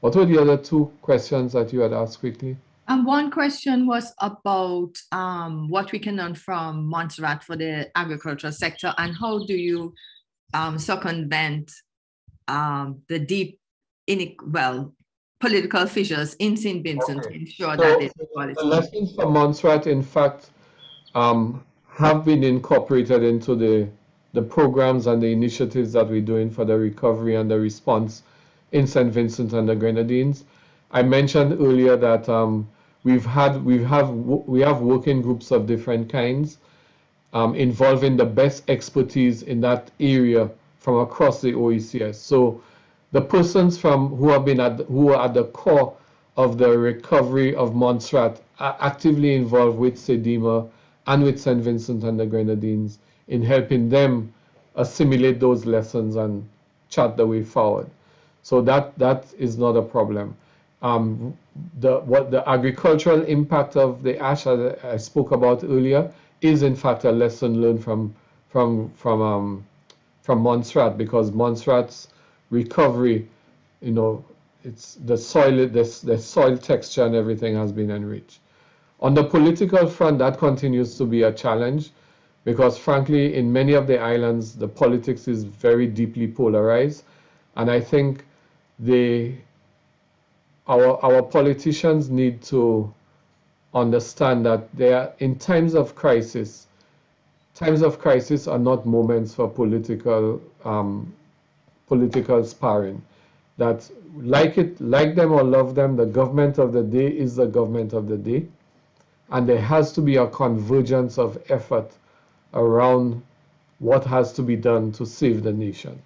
What were the other two questions that you had asked quickly? And um, one question was about um, what we can learn from Montserrat for the agricultural sector and how do you um, circumvent um, the deep, in, well, political fissures in St. Vincent okay. to ensure so that equality. The lessons from Montserrat, in fact, um, have been incorporated into the the programs and the initiatives that we're doing for the recovery and the response in St. Vincent and the Grenadines. I mentioned earlier that um, we've had we have we have working groups of different kinds um, involving the best expertise in that area from across the OECS. So the persons from who have been at who are at the core of the recovery of Montserrat are actively involved with CDEMA and with St. Vincent and the Grenadines in helping them assimilate those lessons and chart the way forward. So that that is not a problem. Um, the what the agricultural impact of the ash I, I spoke about earlier is in fact a lesson learned from from from um, from Montserrat because Montserrat's recovery, you know, it's the soil, the, the soil texture and everything has been enriched. On the political front, that continues to be a challenge because frankly, in many of the islands, the politics is very deeply polarized. And I think the, our, our politicians need to understand that they are in times of crisis, times of crisis are not moments for political um, political sparring. That like it, like them or love them, the government of the day is the government of the day and there has to be a convergence of effort around what has to be done to save the nation.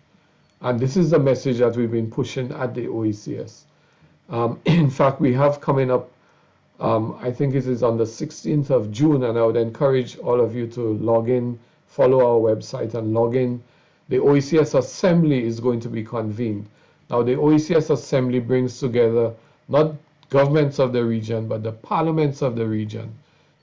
And this is the message that we've been pushing at the OECS. Um, in fact, we have coming up Um, I think it is on the 16th of June, and I would encourage all of you to log in, follow our website, and log in. The OECS Assembly is going to be convened. Now, the OECS Assembly brings together not governments of the region, but the parliaments of the region.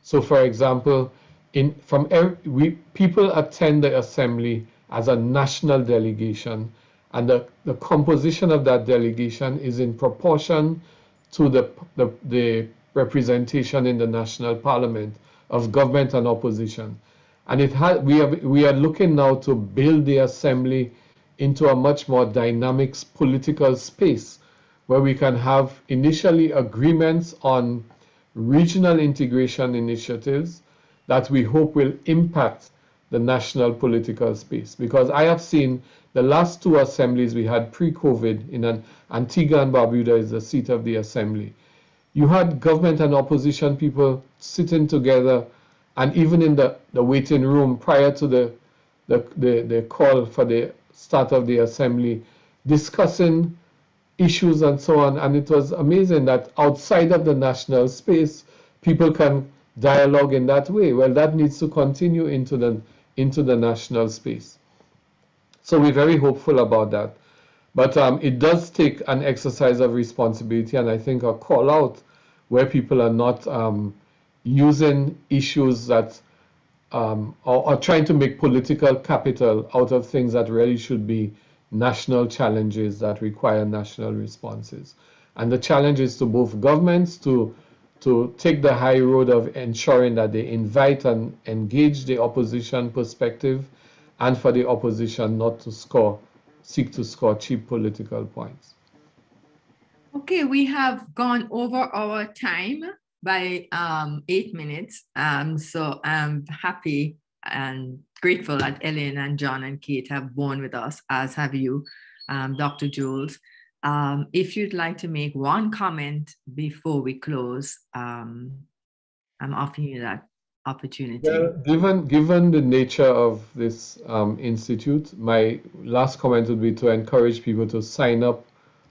So, for example, in from every, we people attend the assembly as a national delegation, and the, the composition of that delegation is in proportion to the, the, the representation in the national parliament of government and opposition. And it had, we, are, we are looking now to build the assembly into a much more dynamic political space where we can have initially agreements on regional integration initiatives that we hope will impact the national political space. Because I have seen the last two assemblies we had pre-COVID in an Antigua and Barbuda is the seat of the assembly. You had government and opposition people sitting together and even in the, the waiting room prior to the, the, the, the call for the start of the assembly, discussing issues and so on. And it was amazing that outside of the national space, people can dialogue in that way. Well, that needs to continue into the, into the national space. So we're very hopeful about that. But um, it does take an exercise of responsibility and I think a call out where people are not um, using issues that um, trying to make political capital out of things that really should be national challenges that require national responses. And the challenge is to both governments to to take the high road of ensuring that they invite and engage the opposition perspective and for the opposition not to score, seek to score cheap political points. Okay, we have gone over our time by um, eight minutes. Um, so I'm happy and grateful that Ellen and John and Kate have borne with us, as have you, um, Dr. Jules. Um, if you'd like to make one comment before we close, um, I'm offering you that opportunity. Well, given given the nature of this um, institute, my last comment would be to encourage people to sign up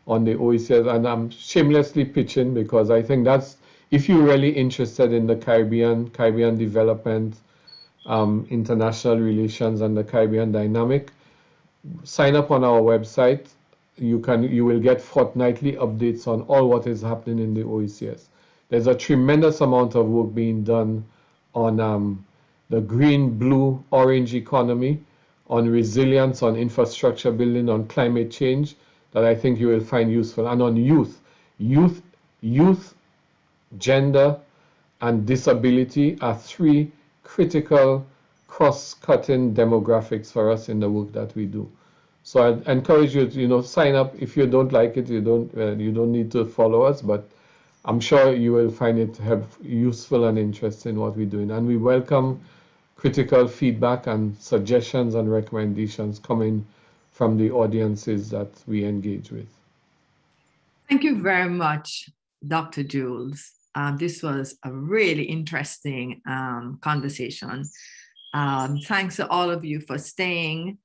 on the OECS, and I'm shamelessly pitching because I think that's if you're really interested in the Caribbean, Caribbean development, um, international relations, and the Caribbean dynamic, sign up on our website you can you will get fortnightly updates on all what is happening in the OECS. There's a tremendous amount of work being done on um, the green, blue, orange economy, on resilience, on infrastructure building, on climate change that I think you will find useful, and on youth, youth, youth, gender, and disability are three critical cross-cutting demographics for us in the work that we do. So I encourage you to, you know, sign up. If you don't like it, you don't, uh, you don't need to follow us, but I'm sure you will find it have useful and interesting what we're doing. And we welcome critical feedback and suggestions and recommendations coming from the audiences that we engage with. Thank you very much, Dr. Jules. Um, this was a really interesting um, conversation. Um, thanks to all of you for staying